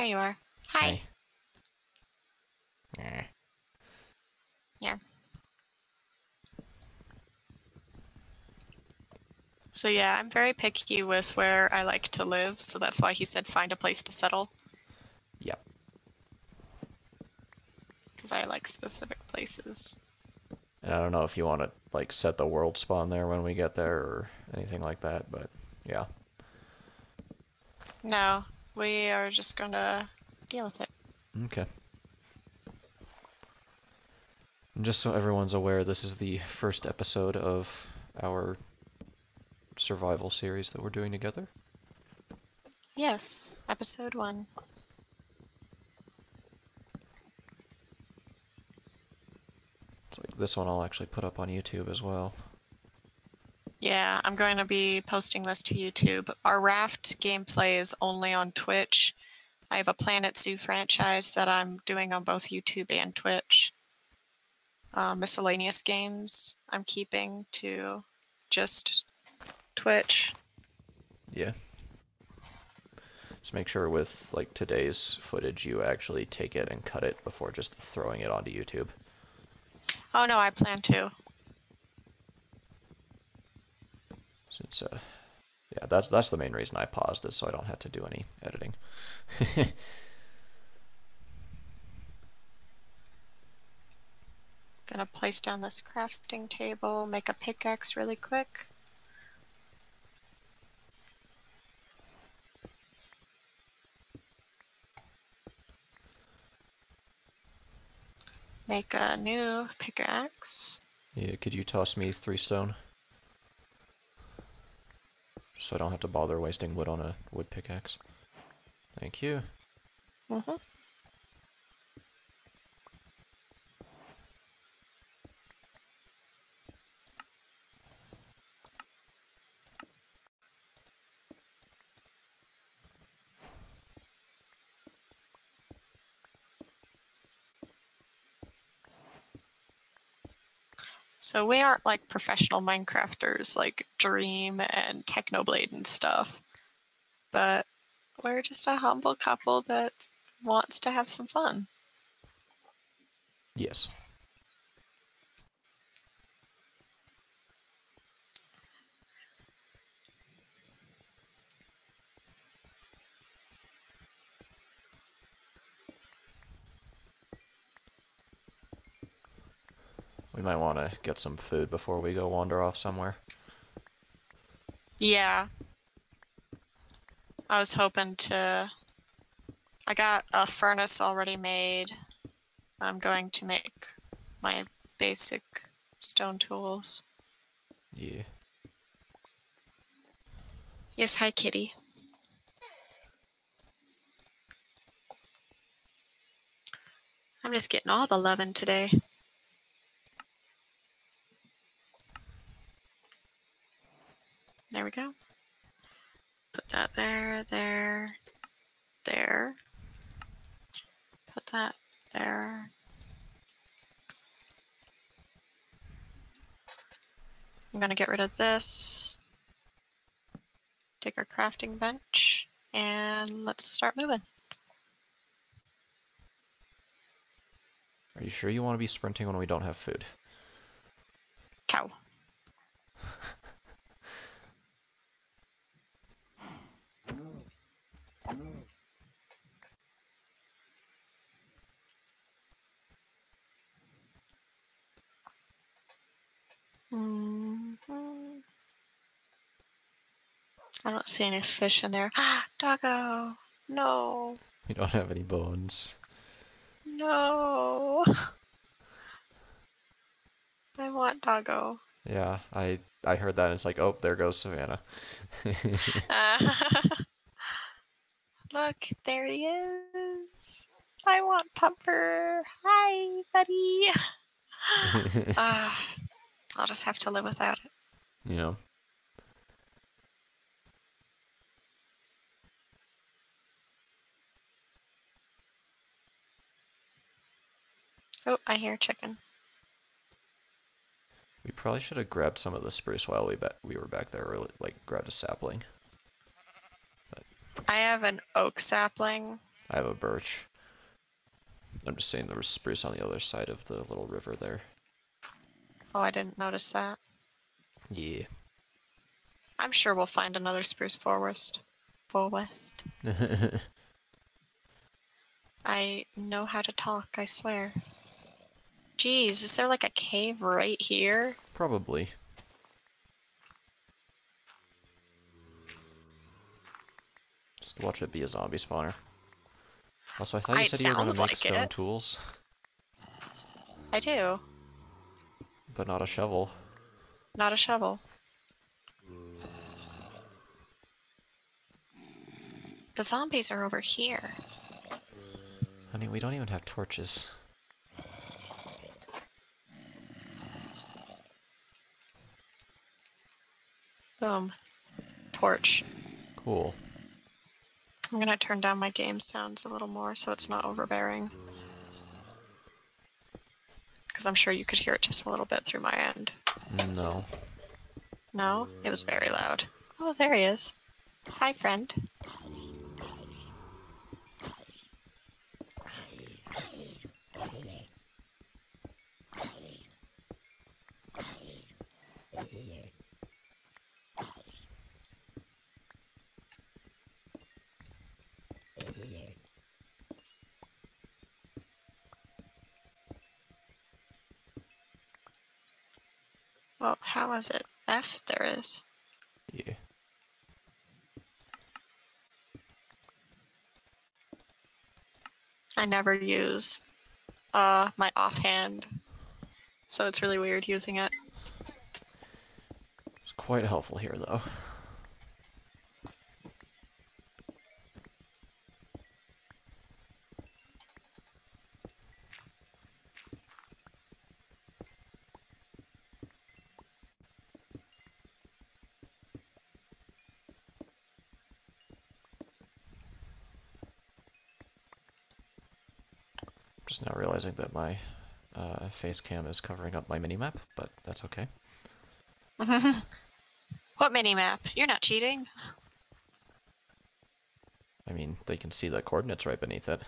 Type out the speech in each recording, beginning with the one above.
There you are. Hi. Hey. Yeah. So yeah, I'm very picky with where I like to live, so that's why he said find a place to settle. Yep. Because I like specific places. And I don't know if you want to like set the world spawn there when we get there or anything like that, but yeah. No, we are just gonna deal with it. Okay. And just so everyone's aware, this is the first episode of our survival series that we're doing together. Yes, episode one. So this one I'll actually put up on YouTube as well. Yeah, I'm going to be posting this to YouTube. Our raft gameplay is only on Twitch. I have a Planet Zoo franchise that I'm doing on both YouTube and Twitch. Uh, miscellaneous games I'm keeping to just Twitch. Yeah. Just make sure with like today's footage you actually take it and cut it before just throwing it onto YouTube. Oh no, I plan to. Since uh yeah, that's that's the main reason I paused this, so I don't have to do any editing. Gonna place down this crafting table, make a pickaxe really quick. Make a new pickaxe. yeah, could you toss me three stone? So I don't have to bother wasting wood on a wood pickaxe. Thank you. Mm-hmm. So we aren't like professional Minecrafters like Dream and Technoblade and stuff. But we're just a humble couple that wants to have some fun. Yes. We might want to get some food before we go wander off somewhere. Yeah. I was hoping to. I got a furnace already made. I'm going to make my basic stone tools. Yeah. Yes, hi, kitty. I'm just getting all the loving today. There we go. Put that there, there, there. Put that there. I'm gonna get rid of this. Take our crafting bench and let's start moving. Are you sure you want to be sprinting when we don't have food? Cow. Mhm. I don't see any fish in there. Doggo! No! We don't have any bones. No! I want Doggo. Yeah, I I heard that and it's like, oh, there goes Savannah. Look, there he is. I want Pumper. Hi, buddy. Ah, I'll just have to live without it. you know. Oh, I hear chicken. We probably should have grabbed some of the spruce while we we were back there, or like grabbed a sapling. I have an oak sapling. I have a birch. I'm just saying there was spruce on the other side of the little river there. Oh, I didn't notice that. Yeah. I'm sure we'll find another spruce forest. Forest. I know how to talk, I swear. Jeez, is there like a cave right here? Probably. Just watch it be a zombie spawner. Also, I thought you said you were gonna sounds make like stone it. tools, I do. But not a shovel. Not a shovel. The zombies are over here. Honey, we don't even have torches. Boom. Torch. Cool. I'm gonna turn down my game sounds a little more so it's not overbearing. Because I'm sure you could hear it just a little bit through my end. No. No? It was very loud. Oh, there he is. Hi, friend. How is it? F? There is. Yeah. I never use uh, my offhand, so it's really weird using it. It's quite helpful here, though. Just now realizing that my uh, face cam is covering up my minimap, but that's okay. what mini map? You're not cheating. I mean, they can see the coordinates right beneath it.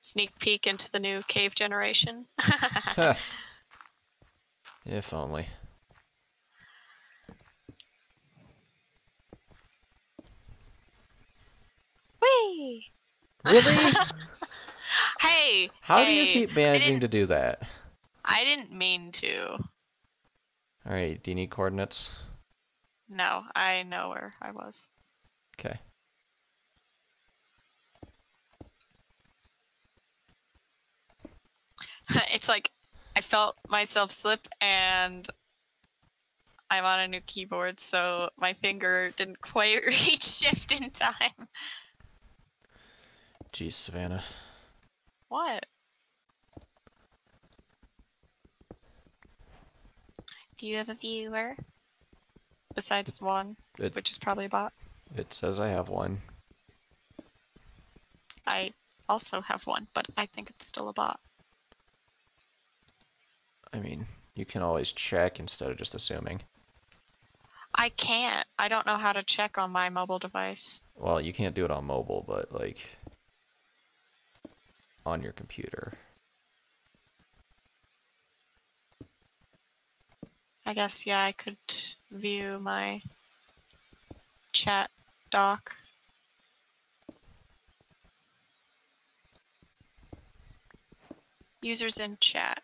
Sneak peek into the new cave generation. if only. Really? Hey! How do you keep managing to do that? I didn't mean to. Alright, do you need coordinates? No, I know where I was. Okay. it's like I felt myself slip and I'm on a new keyboard, so my finger didn't quite reach shift in time. Jeez, Savannah. What? Do you have a viewer? Besides one, It, which is probably a bot. it says I have one. I also have one, but I think it's still a bot. I mean, you can always check instead of just assuming. I can't. I don't know how to check on my mobile device. Well, you can't do it on mobile, but like on your computer. I guess, yeah, I could view my chat doc. Users in chat.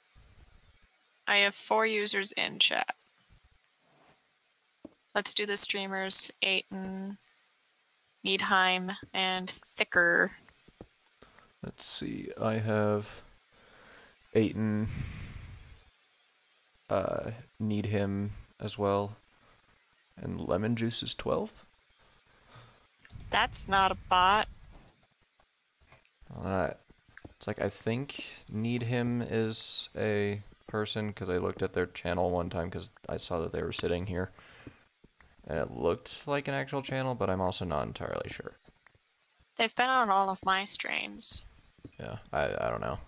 I have four users in chat. Let's do the streamers. Aiton, Needheim, and Thicker. Let's see. I have Aiton. Uh, need him as well. And lemon juice is 12. That's not a bot. Uh, it's like I think need him is a person because I looked at their channel one time because I saw that they were sitting here. And it looked like an actual channel, but I'm also not entirely sure. They've been on all of my streams. Yeah, I, I don't know.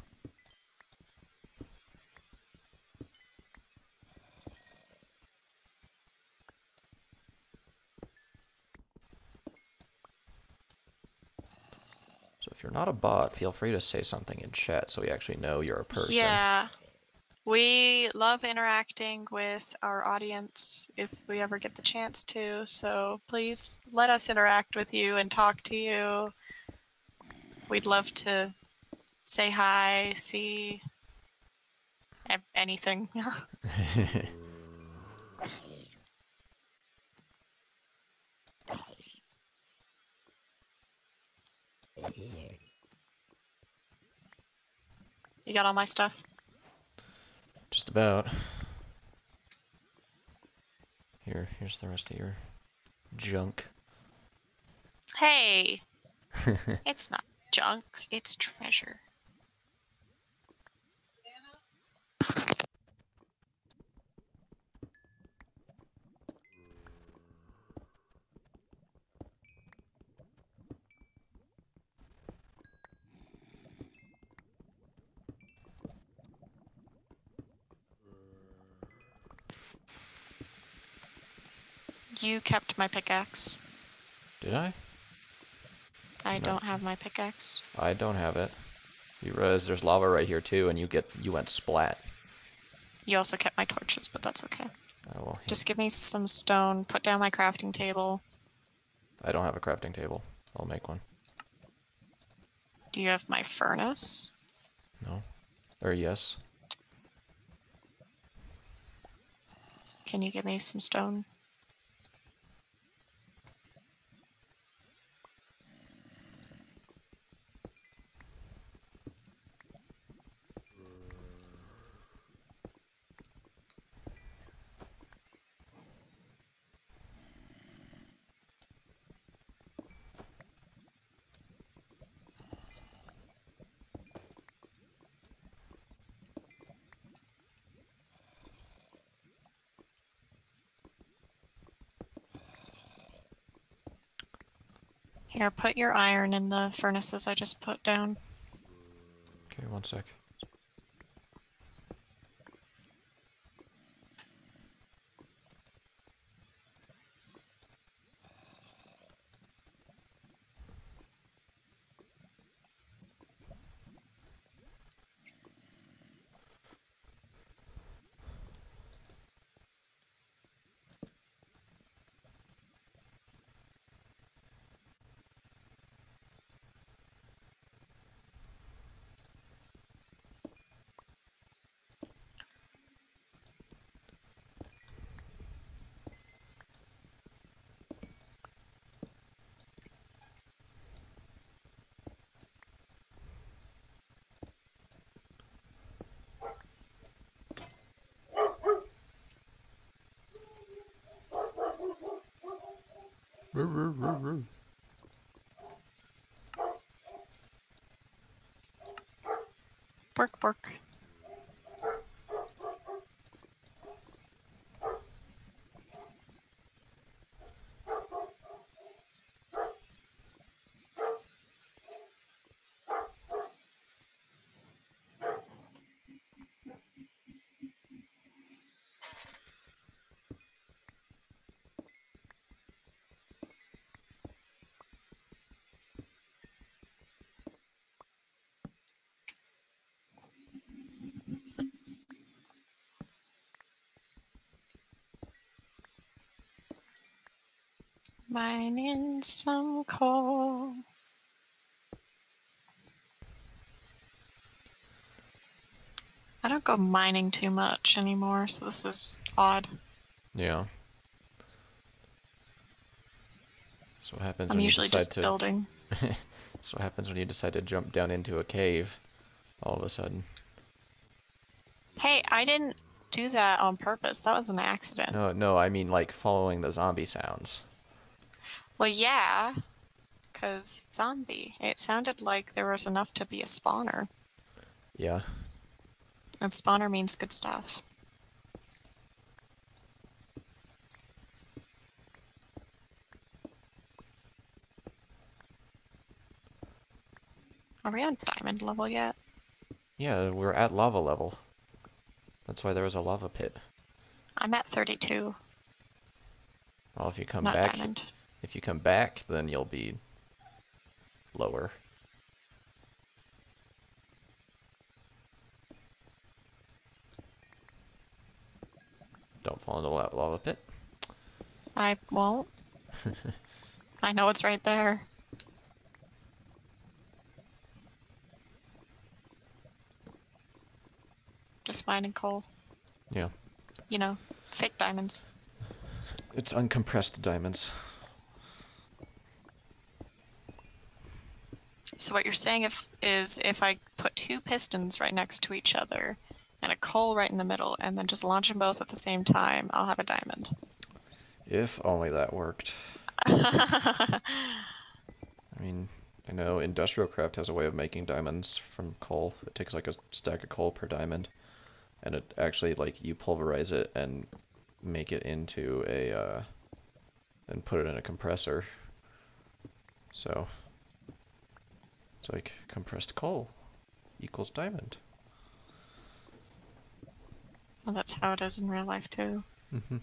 So if you're not a bot, feel free to say something in chat so we actually know you're a person. Yeah. We love interacting with our audience if we ever get the chance to, so please let us interact with you and talk to you. We'd love to say hi, see anything. you got all my stuff? Just about. Here, here's the rest of your junk. Hey, it's not junk, it's treasure. You kept my pickaxe. Did I? I No. don't have my pickaxe. I don't have it. You realize there's lava right here too, and you get you went splat. You also kept my torches, but that's okay. Oh, well, Just give me some stone, put down my crafting table. I don't have a crafting table. I'll make one. Do you have my furnace? No. Or yes. Can you give me some stone? Here, put your iron in the furnaces I just put down. Okay, one sec. Work, work. Mining some coal. I don't go mining too much anymore, so this is odd. Yeah. So what happens I'm when you usually decide just to building. So what happens when you decide to jump down into a cave all of a sudden? Hey, I didn't do that on purpose. That was an accident. No, no, I mean like following the zombie sounds. Well, yeah, because zombie. It sounded like there was enough to be a spawner, Yeah. and spawner means good stuff. Are we on diamond level yet? Yeah, we're at lava level. That's why there was a lava pit. I'm at 32, Well, if you come not back, diamond. If you come back, then you'll be lower. Don't fall into that lava pit. I won't. I know it's right there. Just mining coal. Yeah. You know, fake diamonds. It's uncompressed diamonds. So what you're saying if is if I put two pistons right next to each other and a coal right in the middle and then just launch them both at the same time, I'll have a diamond. If only that worked. I mean, I know Industrial Craft has a way of making diamonds from coal. It takes like a stack of coal per diamond, and it actually like you pulverize it and make it into a uh, and put it in a compressor. So it's like compressed coal equals diamond. well, that's how it is in real life too. hmm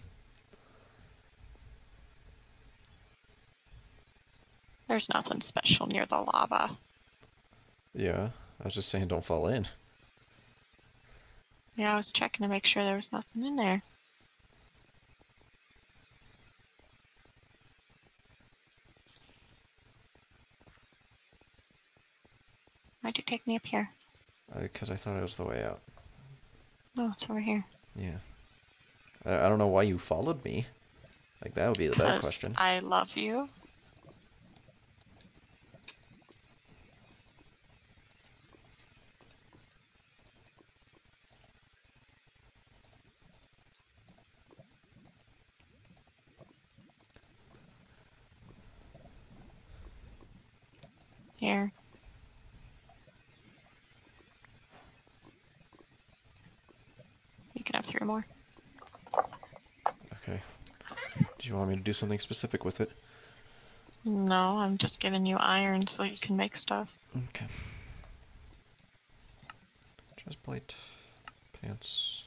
There's nothing special near the lava. Yeah, I was just saying don't fall in. Yeah, I was checking to make sure there was nothing in there. Why'd you take me up here? Uh, because I thought it was the way out. No, it's over here. Yeah. I, I don't know why you followed me. Like that would be the better question. I love you. Here. You can have three more. Okay. Do you want me to do something specific with it? No, I'm just giving you iron so you can make stuff. Okay. Chest plate, pants,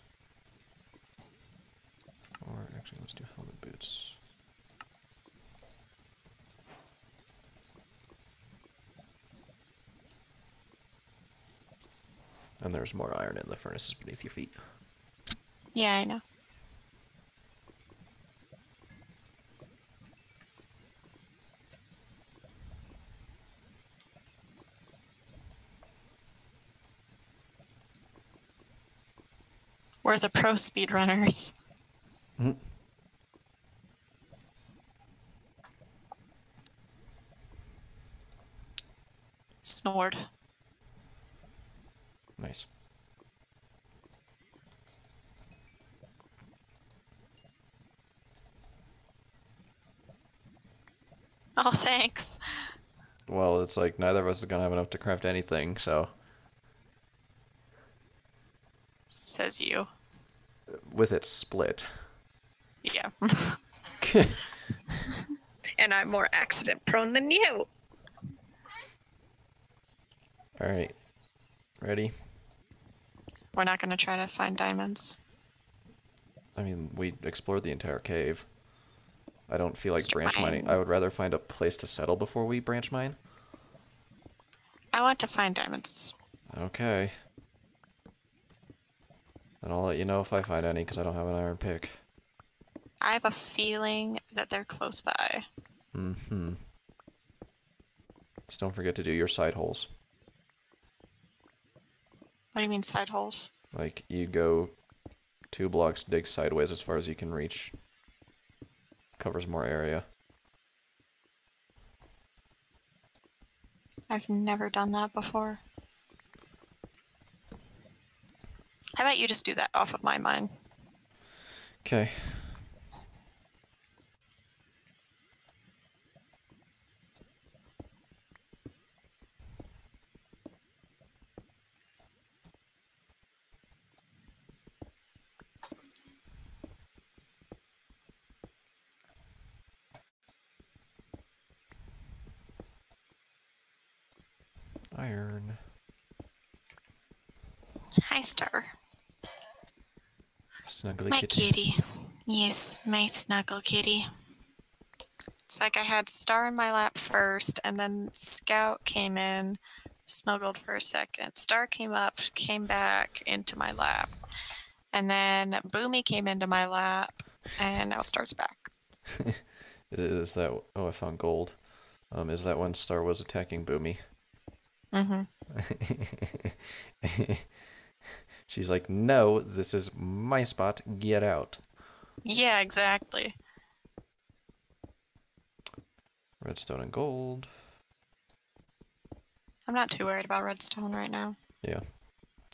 or actually, let's do helmet boots. And there's more iron in the furnaces beneath your feet. Yeah, I know. The pro speedrunners. Mhm. Snored. Nice. Oh, thanks. Well, it's like neither of us is gonna have enough to craft anything, so Says you. With it split. Yeah. and I'm more accident prone than you. Alright. Ready? We're not going to try to find diamonds. I mean, we explored the entire cave. I don't feel like Mr. branch mining. I would rather find a place to settle before we branch mine. I want to find diamonds. Okay. Then I'll let you know if I find any, because I don't have an iron pick. I have a feeling that they're close by. Mm-hmm. Just don't forget to do your side holes. What do you mean side holes? Like, you go two blocks, dig sideways as far as you can reach. Covers more area. I've never done that before. How about you just do that off of my mind? Okay. Iron. Hi, Star. Snuggly My kitty. kitty. Yes, my snuggle kitty. It's like I had Star in my lap first, and then Scout came in, snuggled for a second. Star came up, came back into my lap, And then Boomy came into my lap, and now starts back. Is, is that oh I found gold. Um, is that when Star was attacking Boomy? Mm-hmm. She's like, no, this is my spot. Get out. Yeah, exactly. Redstone and gold. I'm not too worried about redstone right now. Yeah.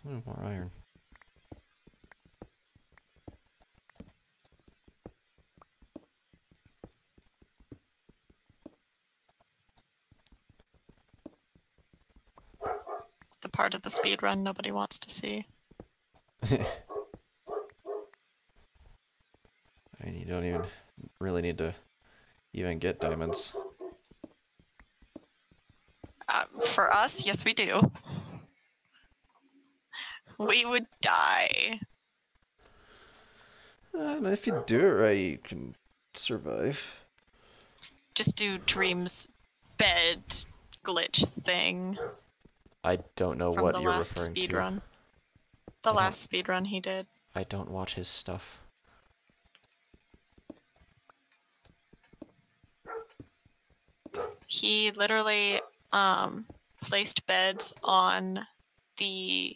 Ooh, more iron. The part of the speed run nobody wants to see. I mean, you don't even really need to even get diamonds. Uh, for us, yes, we do. We would die. Uh, if you do it right, you can survive. Just do Dream's bed glitch thing I don't know what you're referring speed to. The I don't- last speed run he did. I don't watch his stuff. He literally um, placed beds on the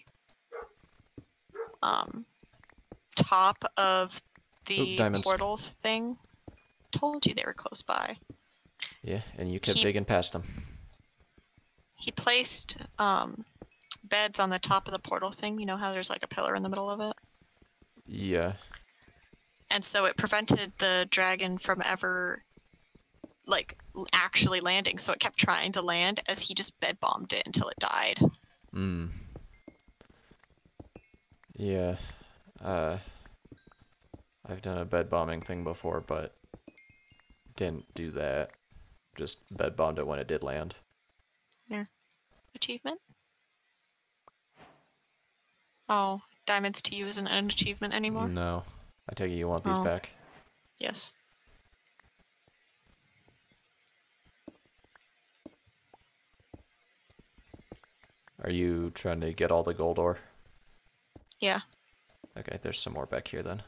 um, top of the diamonds. portal thing. Told you they were close by. Yeah, and you kept He- digging past him. He placed um, beds on the top of the portal thing. You know how there's like a pillar in the middle of it? Yeah. And so it prevented the dragon from ever like actually landing. So it kept trying to land as he just bed bombed it until it died. Mm. Yeah. Uh, I've done a bed bombing thing before, but didn't do that. Just bed bombed it when it did land. Yeah. Achievement? Oh, diamonds to you isn't an achievement anymore? No. I take it you want these Oh. back. Yes. Are you trying to get all the gold ore? Yeah. Okay, there's some more back here then.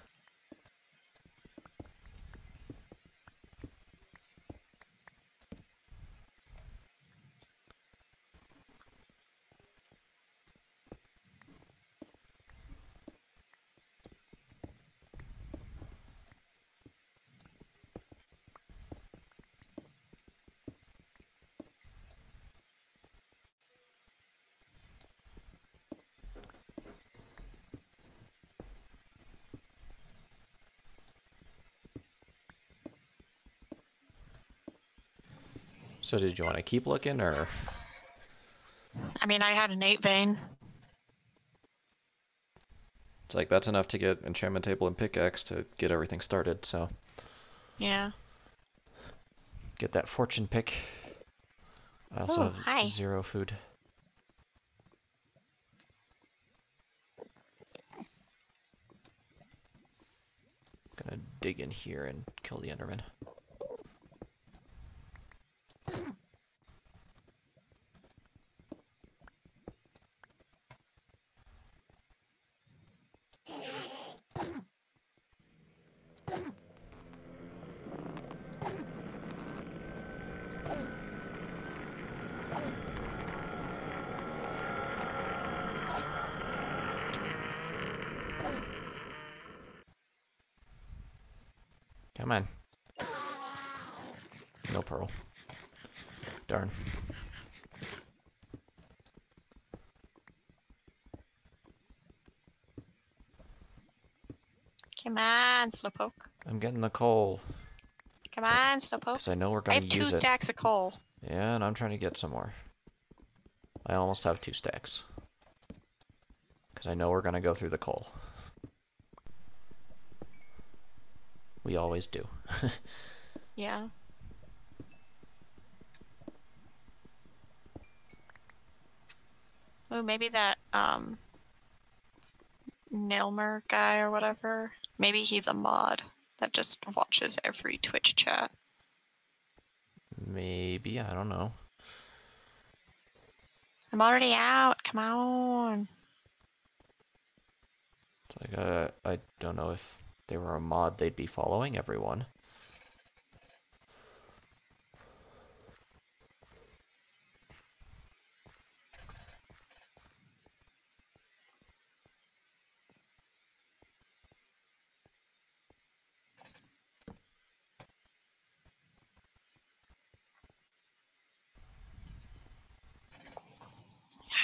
So did you want to keep looking or I mean, I had an eight vein. it's like that's enough to get enchantment table and pickaxe to get everything started, so Yeah. get that fortune pick. I also Oh, have hi. zero food. Gonna dig in here and kill the Enderman. Come on. No pearl. Darn. Come on, Slowpoke. I'm getting the coal Come on, Slowpoke. because I know we're gonna use it. I have two use it. stacks of coal. Yeah, and I'm trying to get some more. I almost have two stacks. Because I know we're gonna go through the coal. We always do. Yeah. Oh, maybe that um Nilmer guy or whatever. Maybe he's a mod that just watches every Twitch chat. Maybe, I don't know. I'm already out. Come on. It's like, uh, I don't know if they were a mod, they'd be following everyone.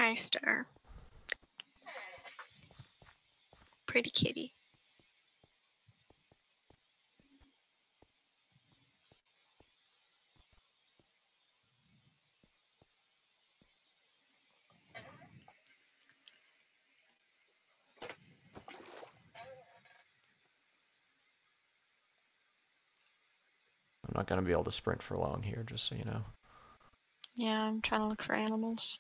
Hi, Star. Pretty kitty. I'm not gonna be able to sprint for long here, just so you know. Yeah, I'm trying to look for animals.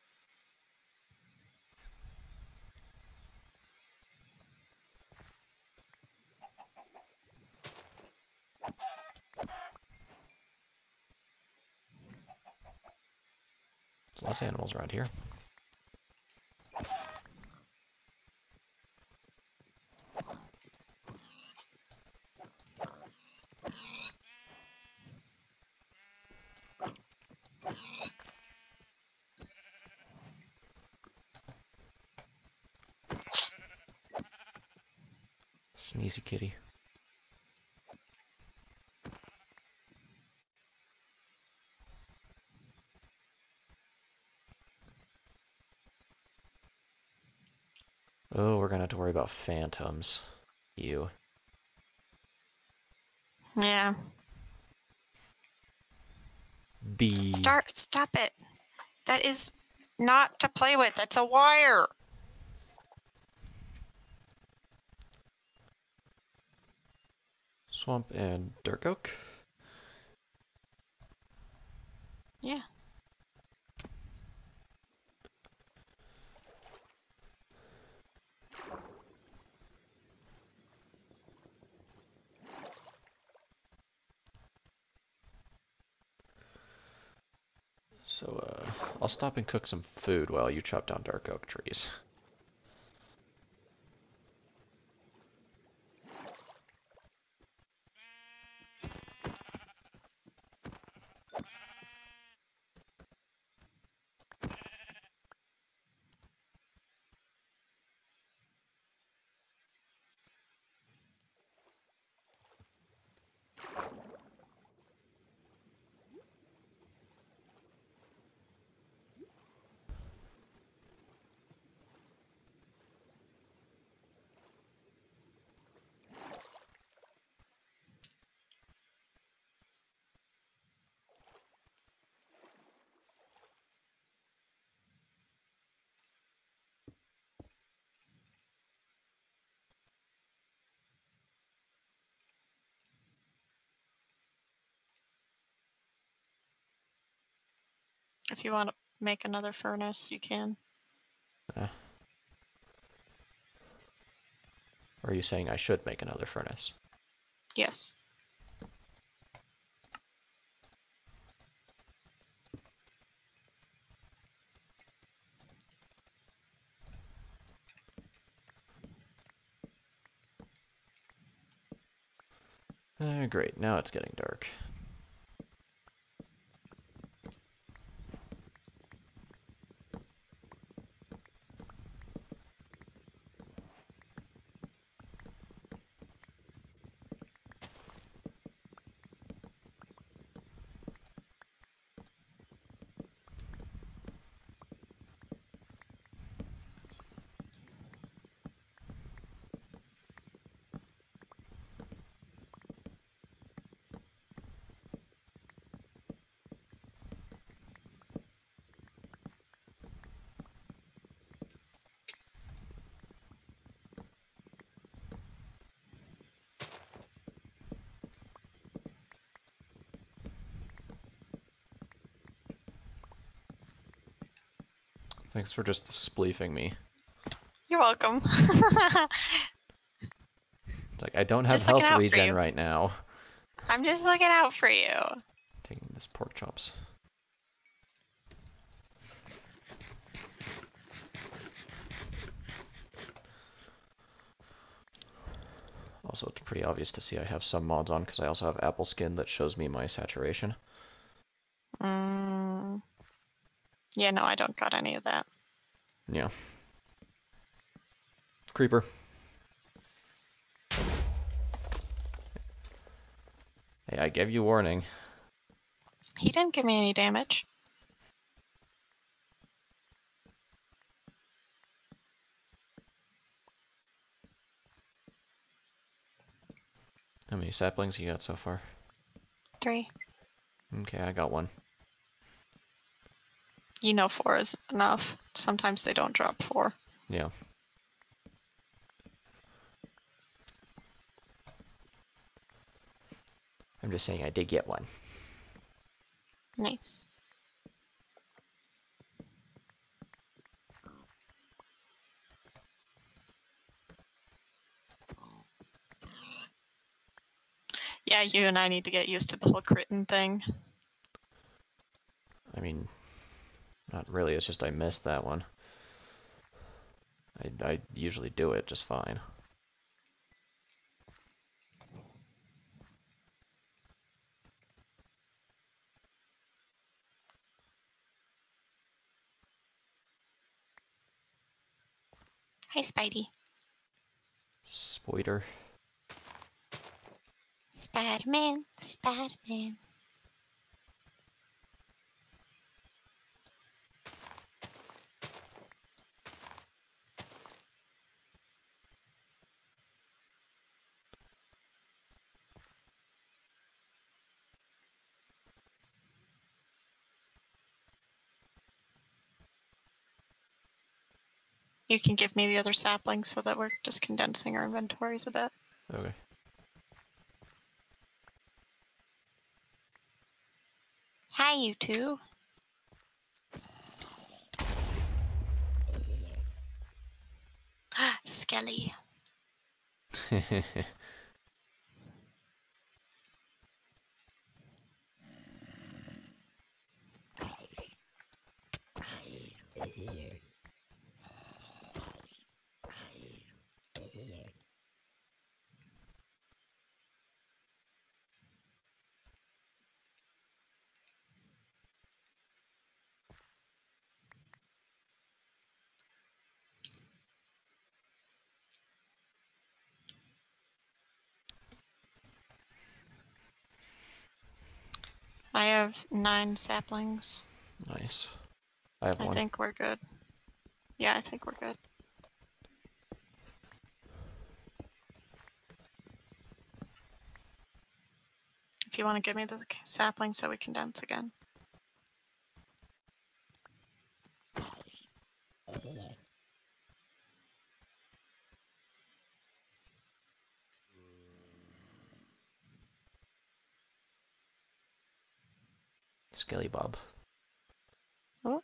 Lots of animals around here. Sneezy kitty. Oh, we're gonna have to worry about phantoms. You. Yeah. B. Start. Stop it. That is not to play with. That's a wire. Swamp and Dark Oak. Yeah. So, uh, I'll stop and cook some food while you chop down Dark Oak trees. If you want to make another furnace, you can. Or are you saying I should make another furnace? Yes. Uh, great, now it's getting dark. Thanks for just spleefing me. You're welcome. It's like, I don't have Just health regen right now. I'm just looking out for you. Taking this pork chops. Also, it's pretty obvious to see I have some mods on because I also have Apple Skin that shows me my saturation. Mm. Yeah, no, I don't got any of that. Yeah. Creeper. Hey, I gave you warning. He didn't give me any damage. How many saplings you got so far? Three. Okay, I got one. You know four is enough. Sometimes they don't drop four. Yeah. I'm just saying I did get one. Nice. Yeah, you and I need to get used to the whole critting thing. I mean, not really, it's just I missed that one. I, I usually do it just fine. Hi, Spidey. Spoiler. Spider Man, You can give me the other sapling so that we're just condensing our inventories a bit. Okay. Hi, you two. Skelly. I have nine saplings. nice. I have I one. think we're good. Yeah, I think we're good. If you want to give me the sapling so we can dance again. Skelly Bob. Oh.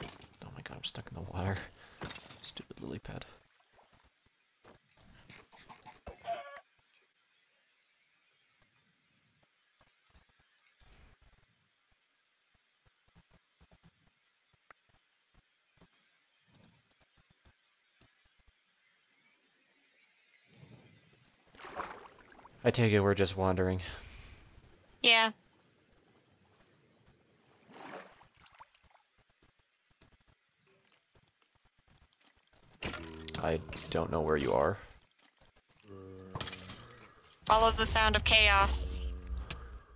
Oh my god, I'm stuck in the water. Stupid lily pad. I take it we're just wandering. Yeah. I don't know where you are. Follow the sound of chaos.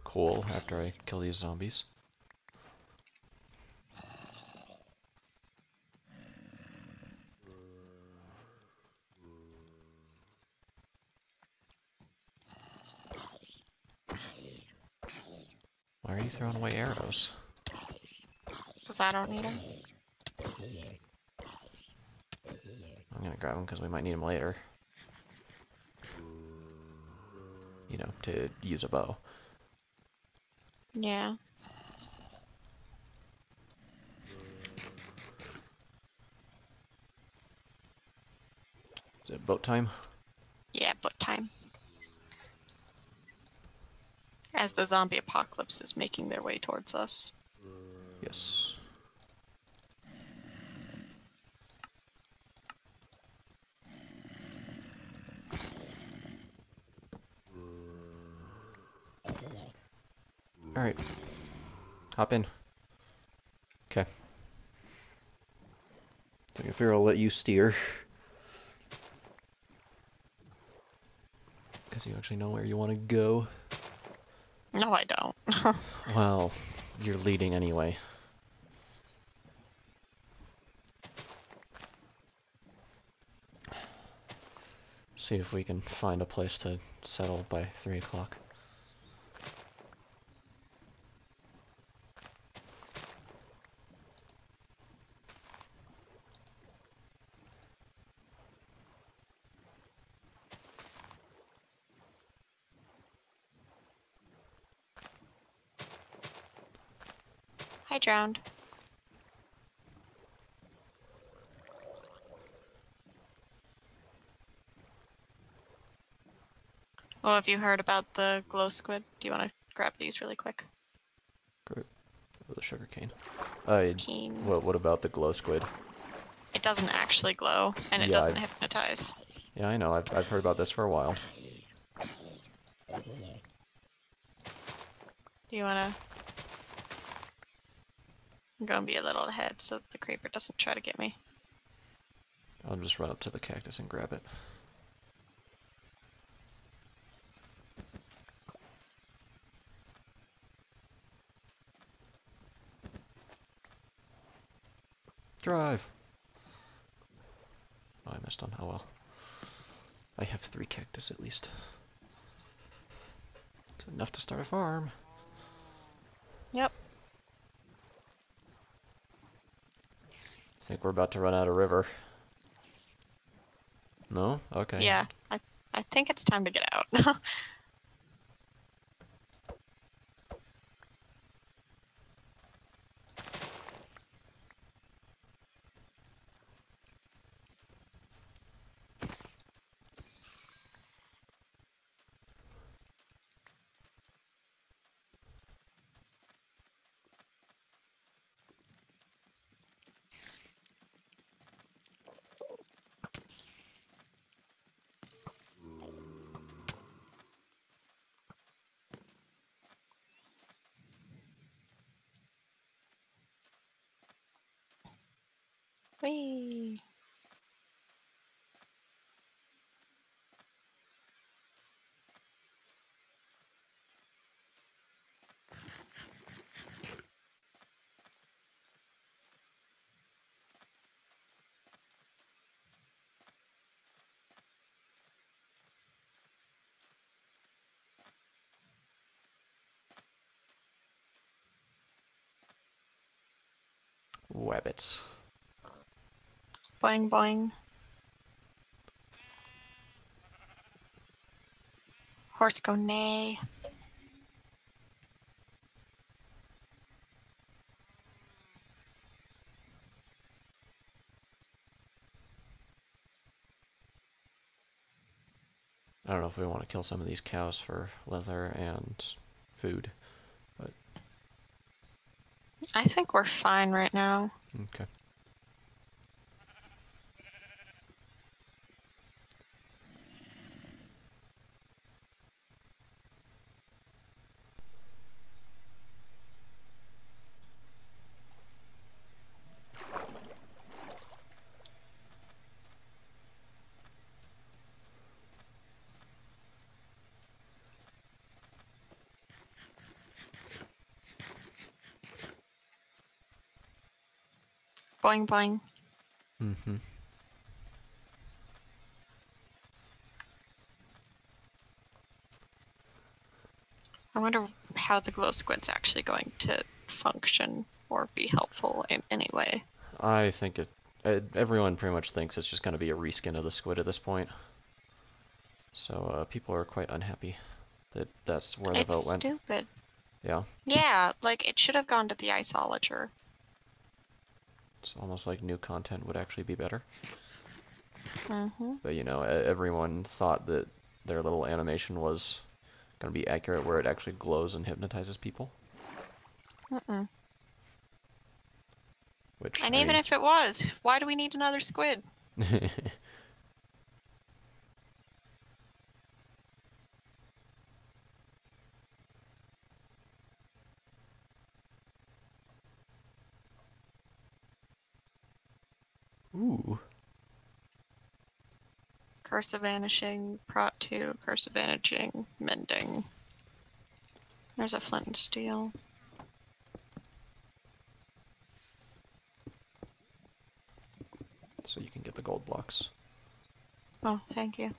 Cool, after I kill these zombies. You throwing away arrows? Because I don't need them. I'm gonna grab them because we might need them later. You know, to use a bow. Yeah. Is it boat time? Yeah, boat time. As the zombie apocalypse is making their way towards us. Yes. Alright. Hop in. Okay. So I figure I'll let you steer. Because you actually know where you want to go. No, I don't. Well, you're leading anyway. See if we can find a place to settle by 3 o'clock. Drowned. Oh, have you heard about the glow squid? Do you want to grab these really quick? Great. The sugar cane. Uh, Keen. what, what about the glow squid? It doesn't actually glow, and it Yeah, doesn't I- hypnotize. Yeah, I know. I've, I've heard about this for a while. Do you wanna? I'm gonna be a little ahead so that the creeper doesn't try to get me. I'll just run up to the cactus and grab it. Drive! Oh, I missed on. Oh well. I have three cactus at least. It's enough to start a farm. Yep. Think we're about to run out of river. No? Okay. Yeah. I I think it's time to get out. Wabbits. Boing boing. Horse go neigh. I don't know if we want to kill some of these cows for leather and food. I think we're fine right now. Okay. Boing boing. Mm-hmm. I wonder how the glow squid's actually going to function or be helpful in any way. I think it, it. Everyone pretty much thinks it's just going to be a reskin of the squid at this point. So uh, people are quite unhappy that that's where the It's vote went. stupid. Yeah, Yeah, like it should have gone to the Iceologer. It's almost like new content would actually be better. Mm-hmm. But you know, everyone thought that their little animation was gonna be accurate where it actually glows and hypnotizes people. Mm-mm. Which And I even if it was, why do we need another squid? Curse of Vanishing, Prot 2, Curse of Vanishing, Mending. There's a flint and steel. So you can get the gold blocks. Oh, thank you.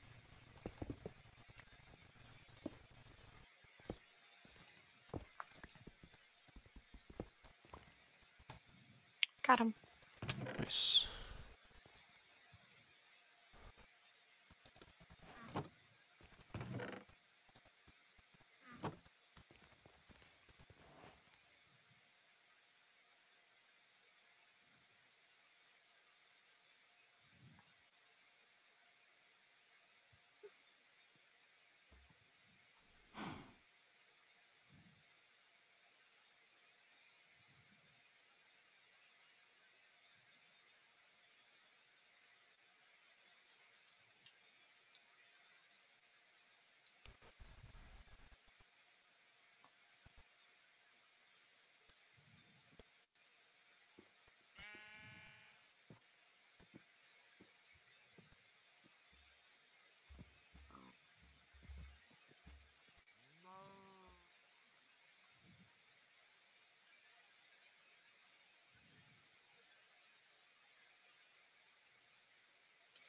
Got him. Nice.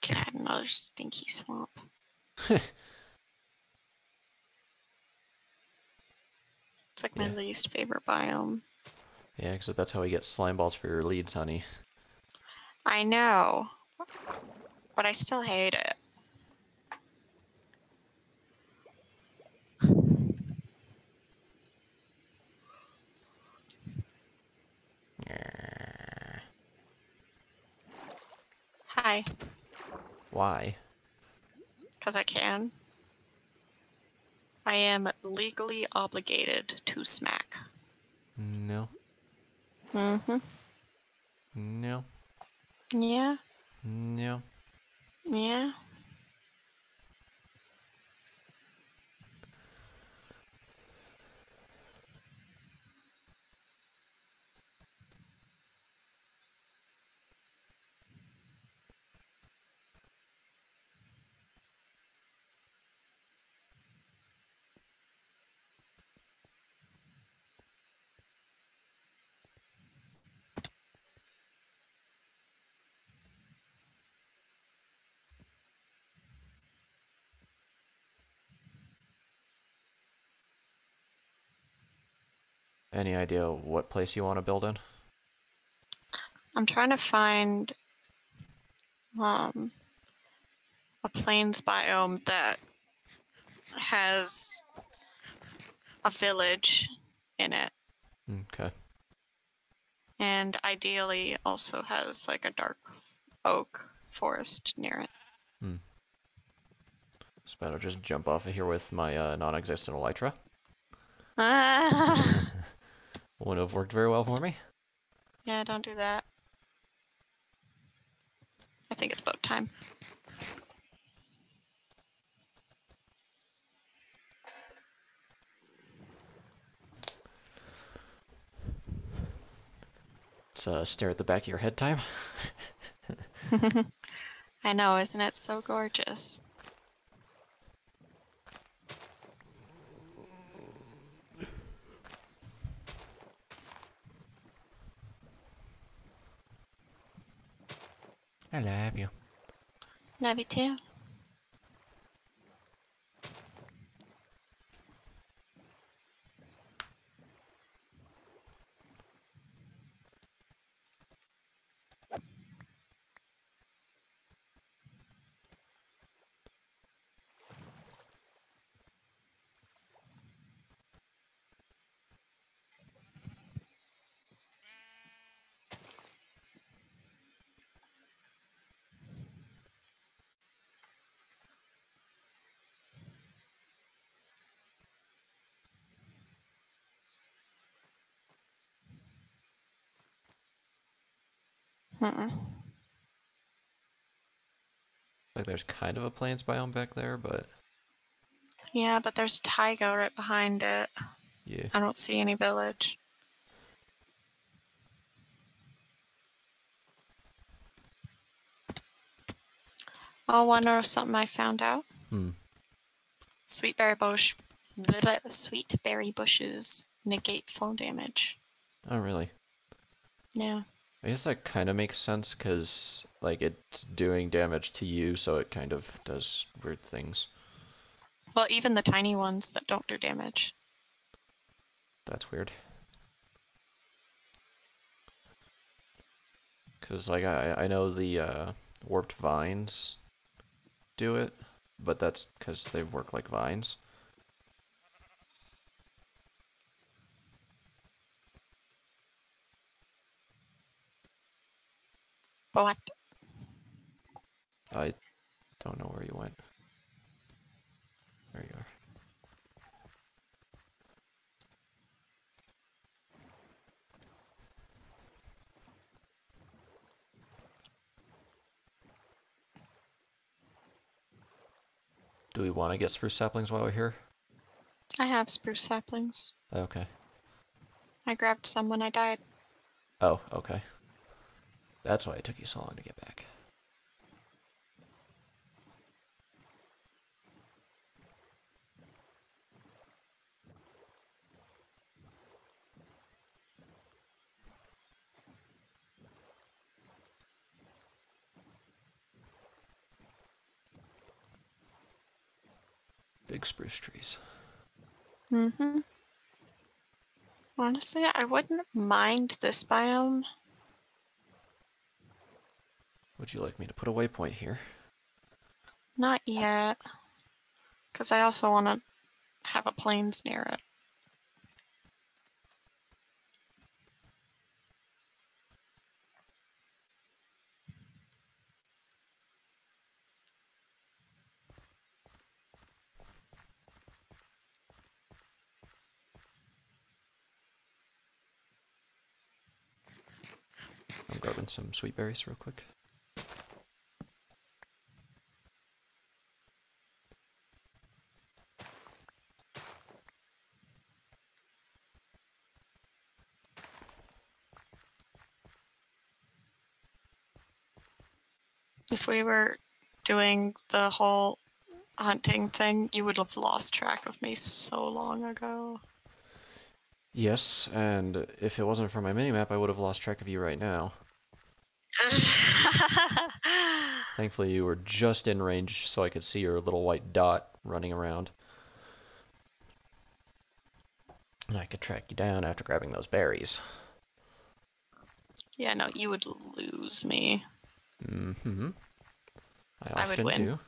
God, another stinky swamp. It's like my Yeah. least favorite biome. Yeah, except that's how we get slime balls for your leads, honey. I know. But I still hate it. Hi, Why? because I can. I am legally obligated to smack. No. Mm-hmm. No. Yeah. No. Yeah. Any idea what place you want to build in? I'm trying to find um a plains biome that has a village in it Okay. and ideally also has like a dark oak forest near it. Hmm. So better just jump off of here with my uh, non-existent elytra. Ah! Wouldn't have worked very well for me. yeah, don't do that. I think it's about time. It's uh, stare at the back of your head time. I know, isn't it so gorgeous? I love you. Love you too. Mm-mm. Like there's kind of a plains biome back there, but Yeah, but there's a taiga right behind it. yeah. I don't see any village. Oh, wonder something I found out. Hmm. Sweet berry bush, sweet berry bushes negate fall damage. Oh really? Yeah. I guess that kind of makes sense because like it's doing damage to you, so it kind of does weird things. Well, even the tiny ones that don't do damage. That's weird. Cause like I I know the uh, warped vines do it, but that's because they work like vines. What? I don't know where you went. There you are. Do we want to get spruce saplings while we're here? I have spruce saplings. Okay. I grabbed some when I died. Oh, okay. That's why it took you so long to get back. Big spruce trees. Mm-hmm. Honestly, I wouldn't mind this biome. Would you like me to put a waypoint here? Not yet. Because I also want to have a plains near it. I'm grabbing some sweet berries real quick. If we were doing the whole hunting thing, you would have lost track of me so long ago. Yes, and if it wasn't for my minimap, I would have lost track of you right now. Thankfully, you were just in range so I could see your little white dot running around. And I could track you down after grabbing those berries. yeah, no, you would lose me. Mm-hmm. I I would win. do.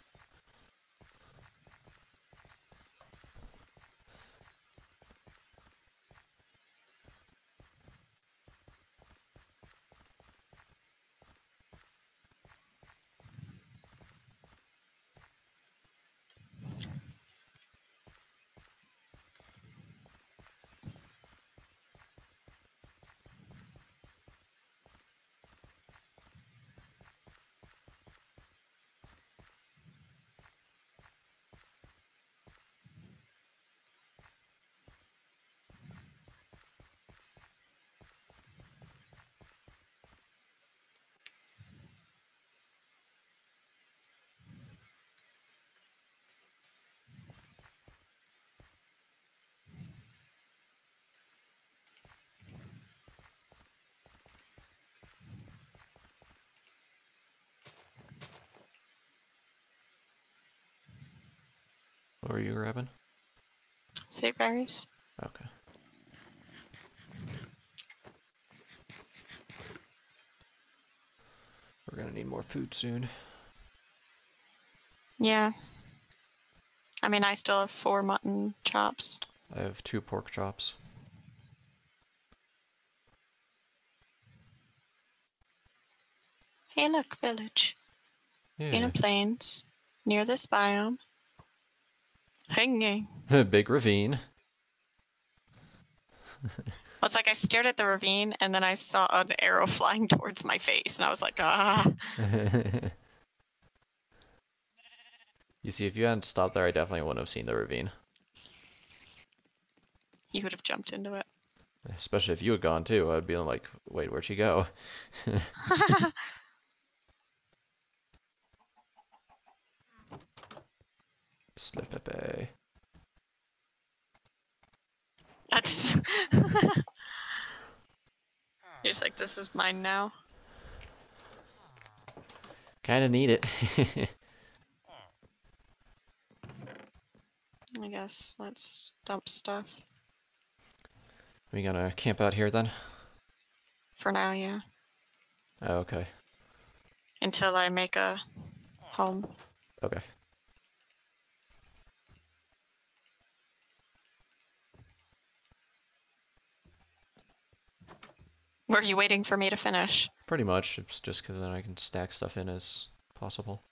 Were you grabbing? Sweet berries. Okay. We're gonna need more food soon. Yeah. I mean, I still have four mutton chops. I have two pork chops. Hey, look, village. In Yeah. a plains, near this biome. Hanging. Big ravine. it's like I stared at the ravine and then I saw an arrow flying towards my face, and I was like, ah. you see, if you hadn't stopped there, I definitely wouldn't have seen the ravine. You would have jumped into it. Especially if you had gone too, I'd be like, wait, where'd she go? Slip That's. You're just like, this is mine now. Kinda need it. I guess let's dump stuff. We gonna camp out here then? For now, yeah. Oh, okay. Until I make a home. Okay. Were you waiting for me to finish? Pretty much. It's just because then I can stack stuff in as possible.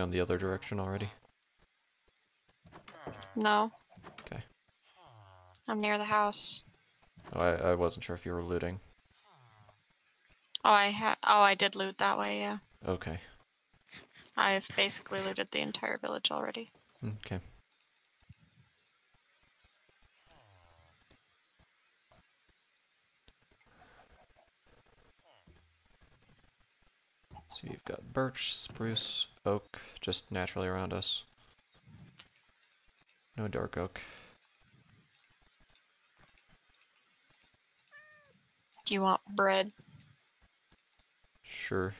Gone the other direction already? No. Okay. I'm near the house. Oh, I, I wasn't sure if you were looting. Oh, I ha- Oh, I did loot that way, yeah. Okay. I've basically looted the entire village already. Mm, okay. So you've got birch, spruce, oak, just naturally around us. No dark oak. Do you want bread? Sure.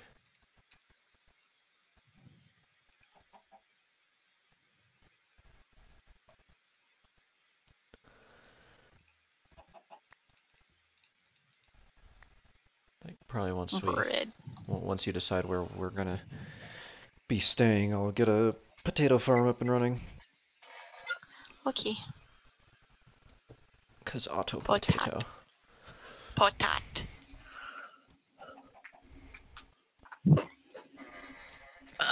Like probably once we bread. Once you decide where we're gonna be staying, I'll get a potato farm up and running. Okay. Cause auto Potat. potato. Potat.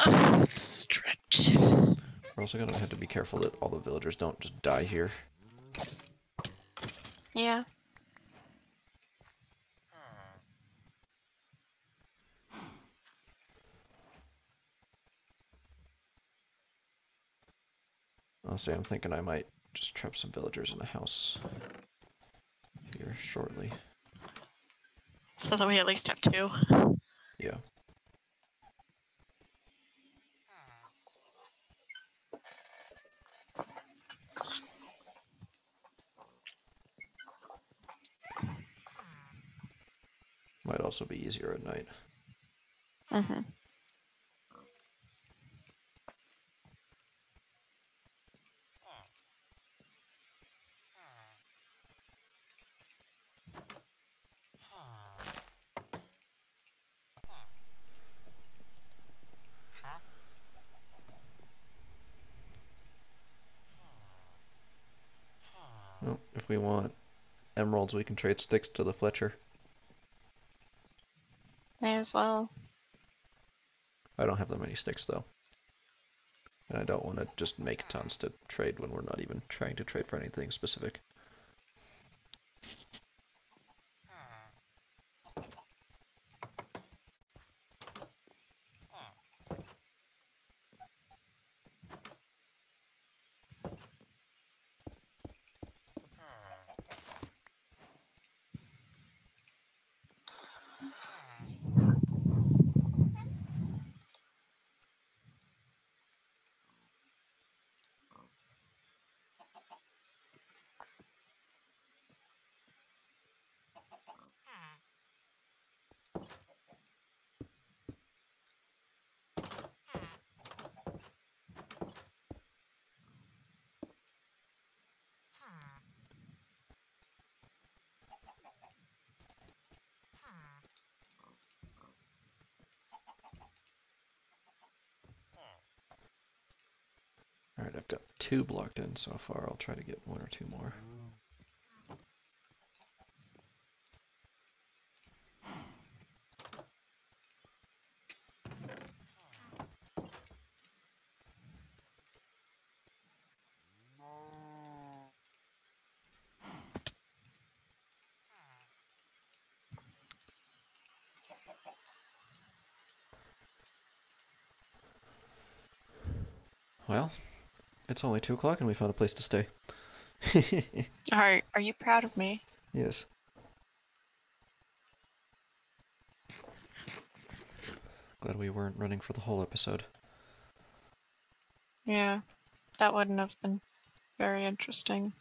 Uh, stretch. We're also gonna have to be careful that all the villagers don't just die here. Yeah. Honestly, I'm thinking I might just trap some villagers in a house here shortly. So that we at least have two. Yeah. Might also be easier at night. Mm-hmm. Well, if we want emeralds, we can trade sticks to the Fletcher. May as well. I don't have that many sticks though. And I don't want to just make tons to trade when we're not even trying to trade for anything specific. Two blocked in so far. I'll try to get one or two more. Well, it's only two o'clock and we found a place to stay. Are Are you proud of me? yes. Glad we weren't running for the whole episode. Yeah, that wouldn't have been very interesting.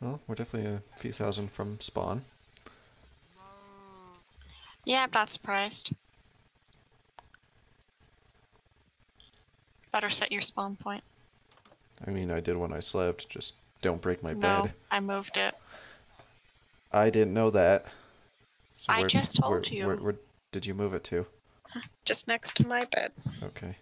Well, we're definitely a few thousand from spawn. Yeah, I'm not surprised. Better set your spawn point. I mean, I did when I slept, just don't break my no, bed. I moved it. I didn't know that. So I where- just told where- you. Where, where did you move it to? Just next to my bed. Okay.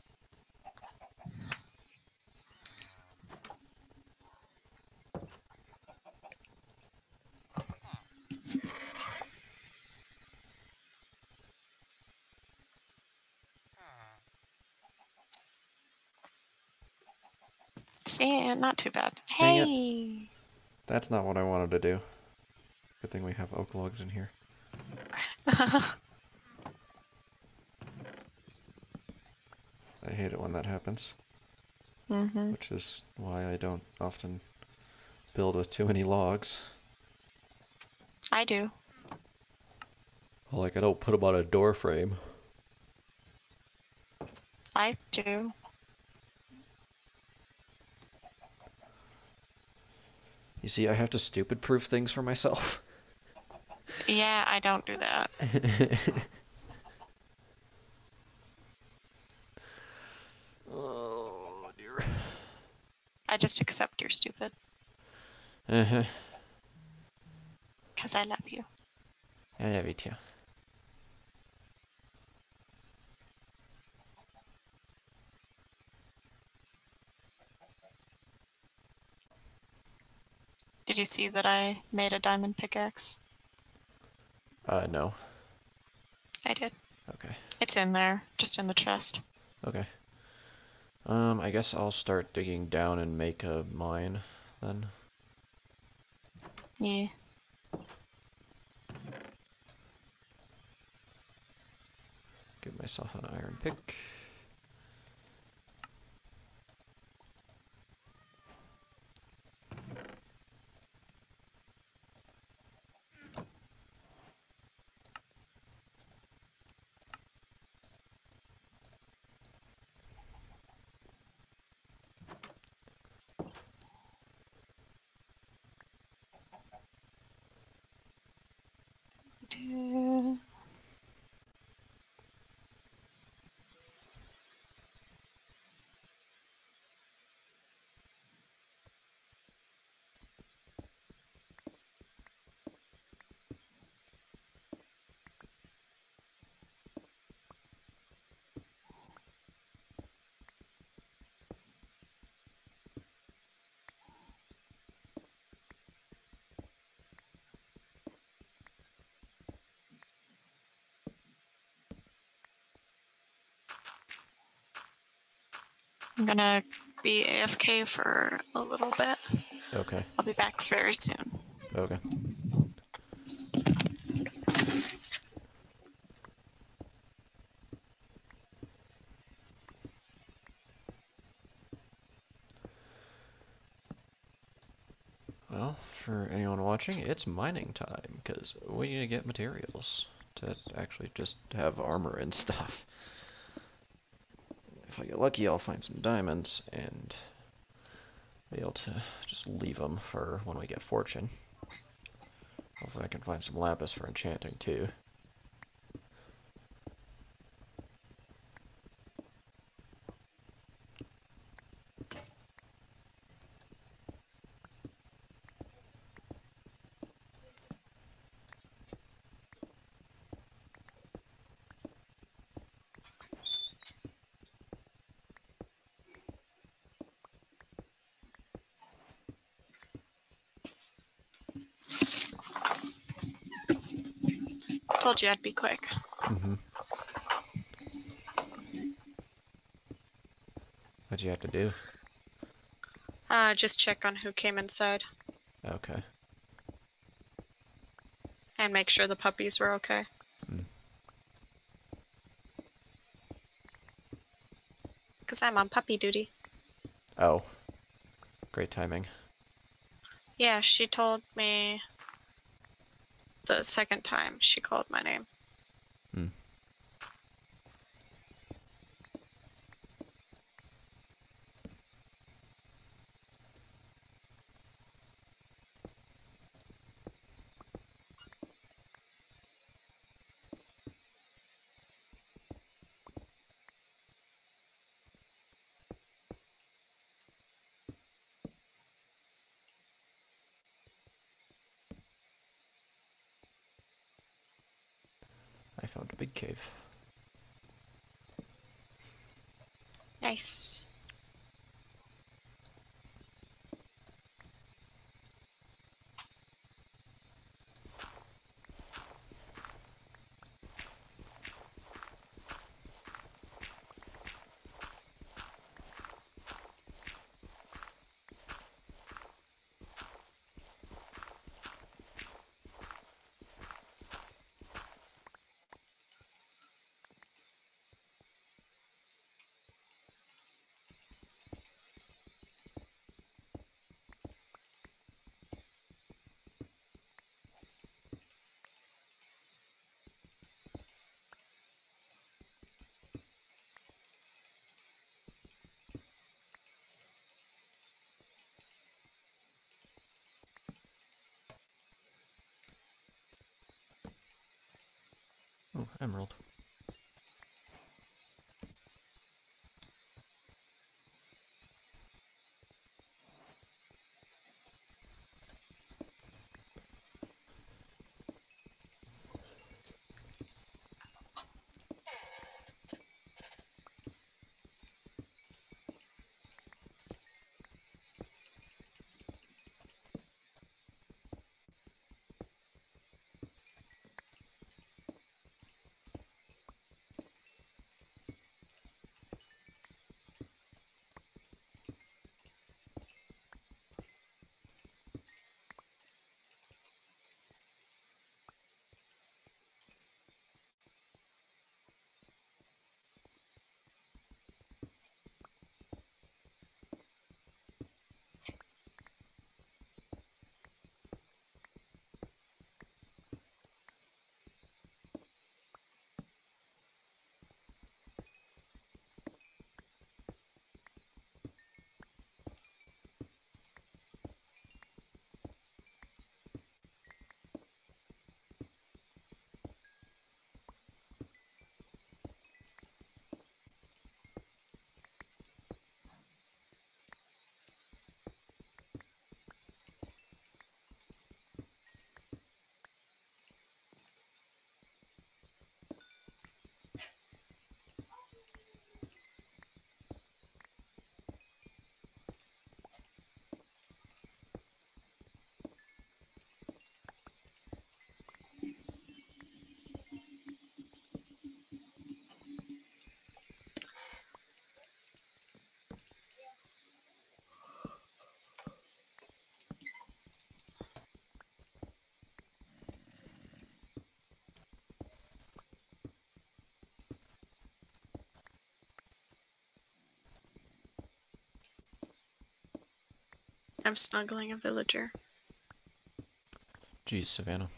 See, not too bad. Dang it. Hey! That's not what I wanted to do. Good thing we have oak logs in here. I hate it when that happens, mm-hmm. which is why I don't often build with too many logs. I do. Like, I don't put them on a door frame. I do. You see, I have to stupid proof things for myself. Yeah, I don't do that. oh, dear. I just accept you're stupid. Uh-huh. Because I love you. I love you too. Did you see that I made a diamond pickaxe? Uh, no. I did. Okay. It's in there, just in the chest. Okay. Um, I guess I'll start digging down and make a mine then. Yeah. Give myself an iron pick. Do- I'm gonna be AFK for a little bit. Okay. I'll be back very soon. Okay. Well, for anyone watching, it's mining time, because we need to get materials to actually just have armor and stuff. If I get lucky, I'll find some diamonds and be able to just leave them for when we get fortune. Hopefully I can find some lapis for enchanting too. Told you I'd be quick. Mm-hmm. What'd you have to do? Uh, just check on who came inside Okay. and make sure the puppies were okay. Because I'm on puppy duty. Oh. Great timing. Yeah, she told me the second time she called my name. Hmm. I found a big cave. Nice. Oh, emerald. I'm snuggling a villager. Jeez, Savannah.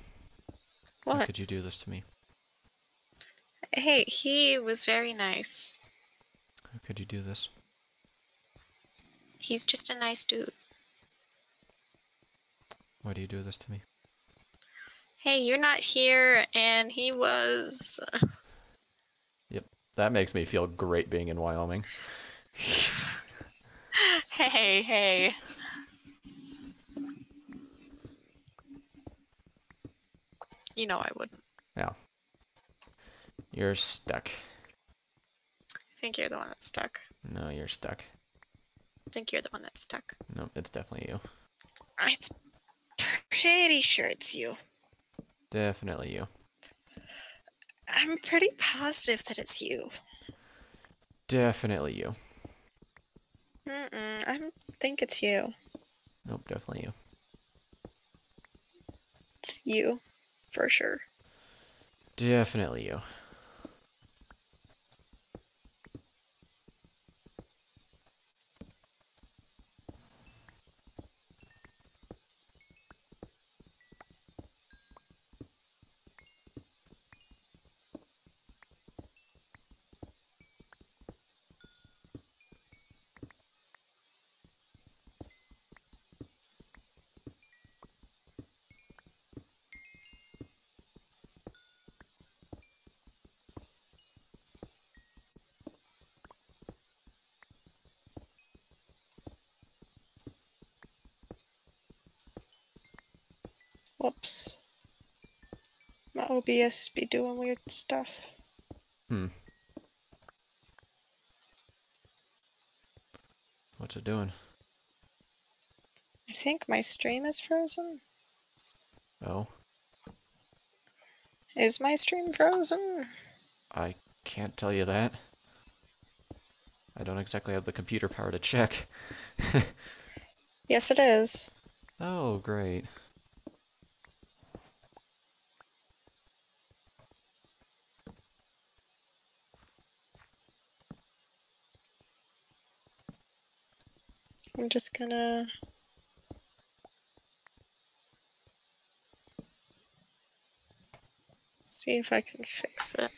What? How could you do this to me? Hey, he was very nice. How could you do this? He's just a nice dude. Why do you do this to me? Hey, you're not here, and he was. Yep, that makes me feel great being in Wyoming. Hey, hey. You know I wouldn't. Yeah. You're stuck. I think you're the one that's stuck. No, you're stuck. I think you're the one that's stuck. No, it's definitely you. It's pretty sure it's you. Definitely you. I'm pretty positive that it's you. Definitely you. Mm-mm, I think it's you. Nope, definitely you. It's you, for sure. Definitely you. My OBS be doing weird stuff. Hmm. What's it doing? I think my stream is frozen. Oh, Is my stream frozen? I can't tell you that. I don't exactly have the computer power to check. Yes, it is. oh, great. I'm just gonna. See if I can fix it.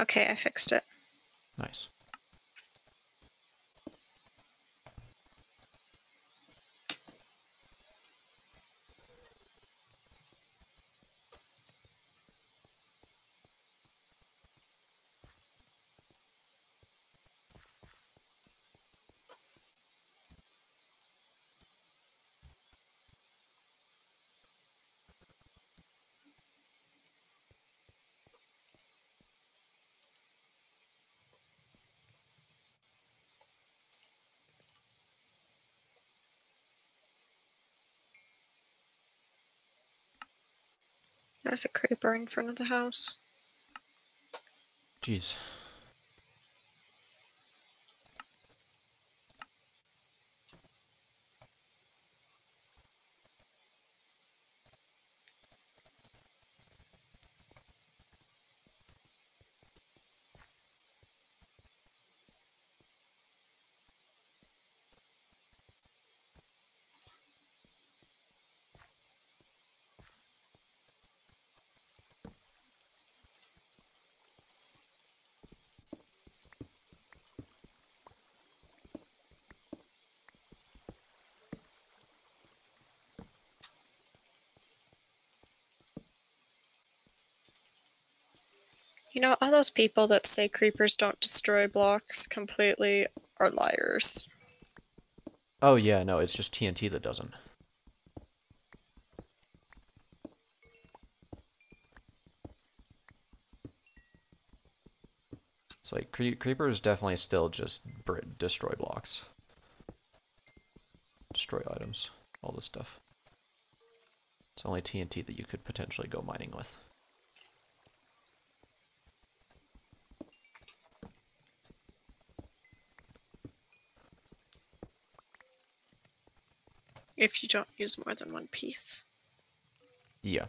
Okay, I fixed it. Nice. There's a creeper in front of the house. Jeez. You know, all those people that say creepers don't destroy blocks completely are liars. Oh yeah, no, it's just TNT that doesn't. It's like cre creepers definitely still just destroy blocks, destroy items, all this stuff. It's only TNT that you could potentially go mining with. If you don't use more than one piece. Yeah.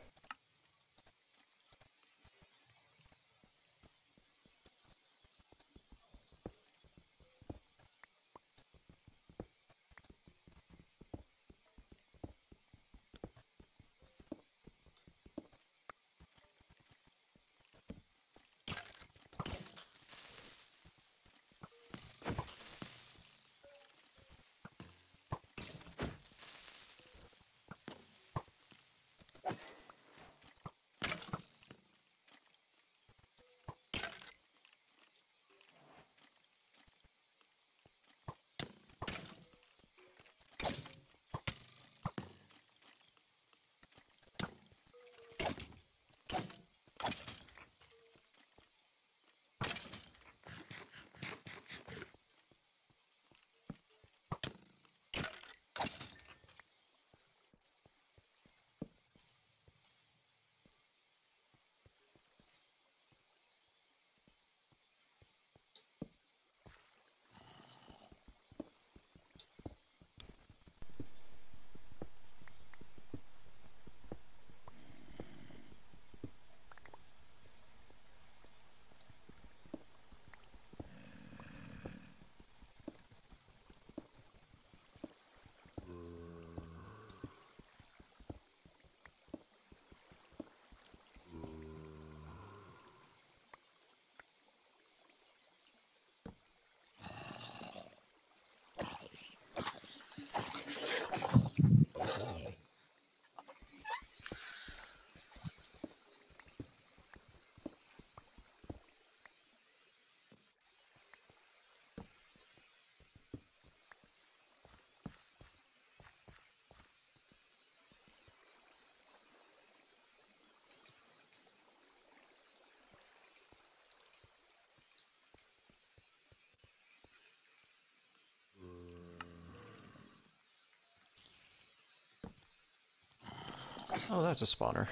Oh, that's a spawner.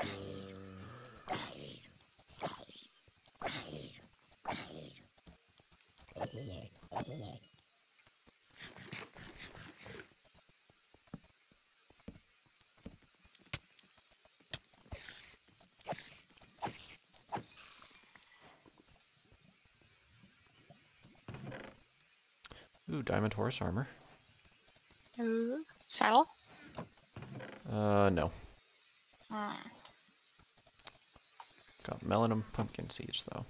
Ooh, diamond horse armor. Ooh, saddle? Uh, no. Got seeds though.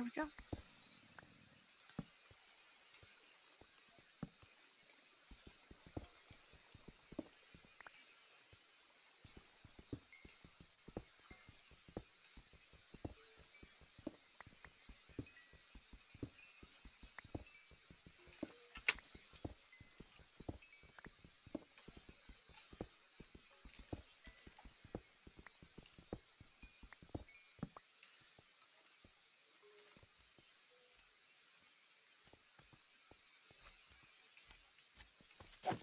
There we go.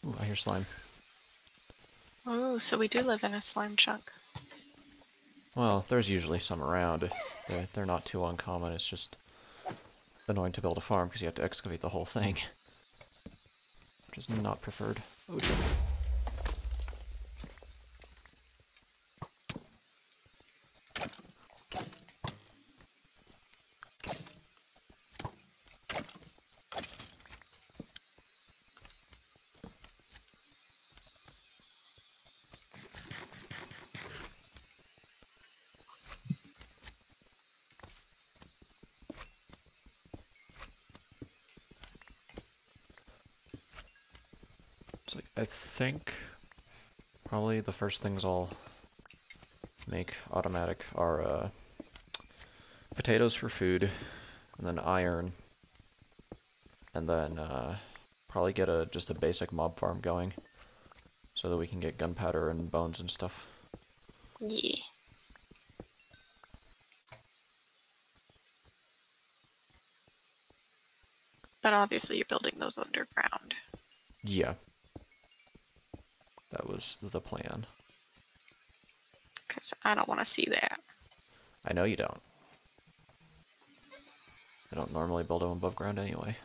Ooh, I hear slime. Oh, so we do live in a slime chunk. Well, there's usually some around. They're, they're not too uncommon, it's just annoying to build a farm because you have to excavate the whole thing. Which is not preferred. Oh, It's like, I think probably the first things I'll make automatic are uh, potatoes for food, and then iron, and then uh, probably get a just a basic mob farm going, so that we can get gunpowder and bones and stuff. Yeah. But obviously, you're building those underground. Yeah. The plan. Because I don't want to see that. I know you don't. I don't normally build them above ground anyway.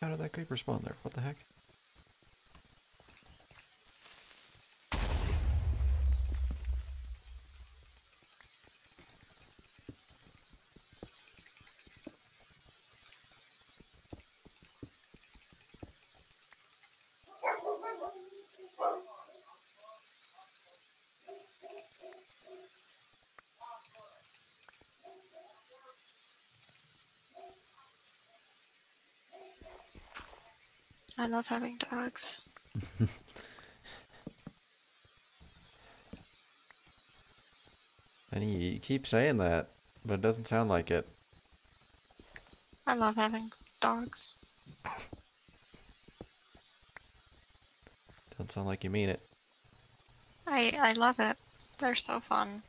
How did that creeper spawn there? What the heck? Love having dogs. And you, you keep saying that, but it doesn't sound like it. I love having dogs. Doesn't sound like you mean it. I I love it. They're so fun.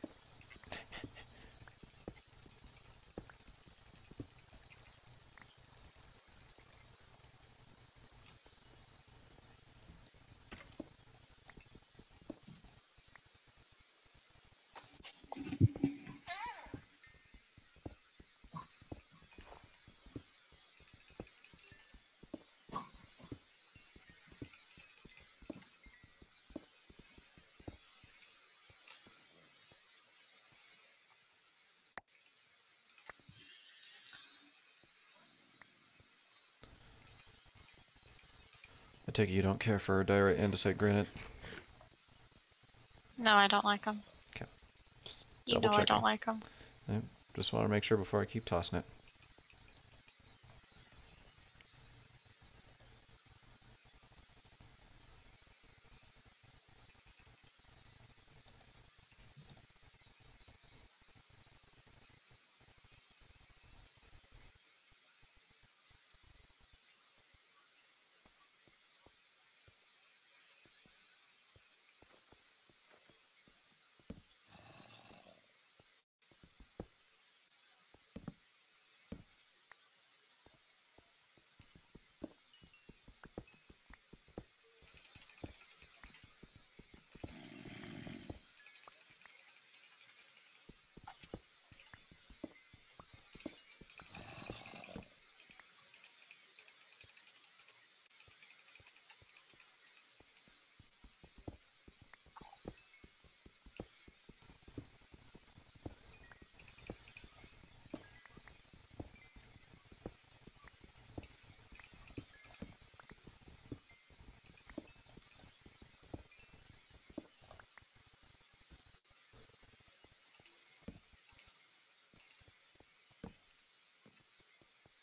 Take you don't care for diorite andesite granite. No, I don't like them. Just You know I don't like them. Just want to make sure before I keep tossing it.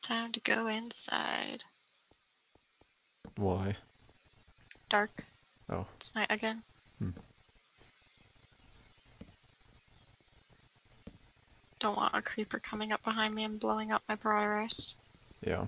Time to go inside. Why? Dark. Oh. It's night again. Hmm. Don't want a creeper coming up behind me and blowing up my progress. Yeah.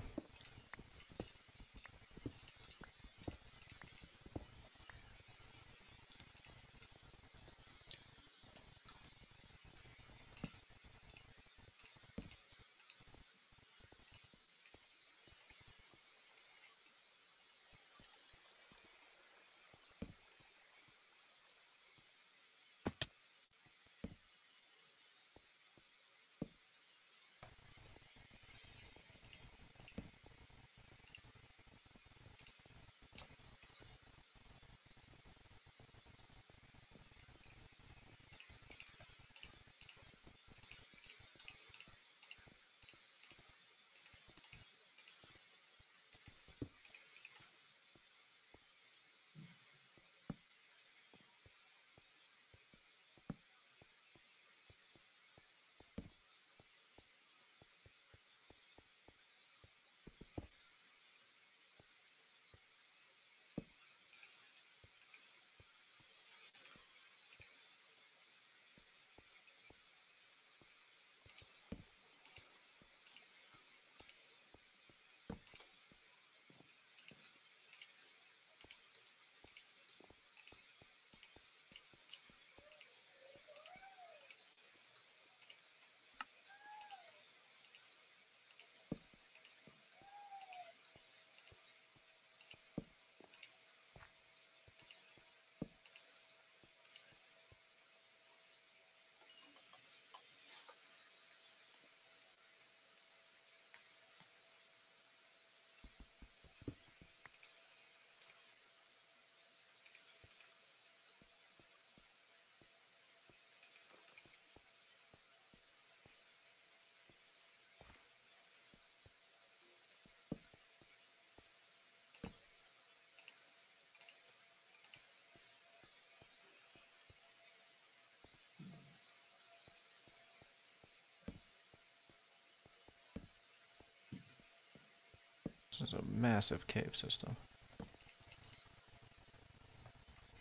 This is a massive cave system.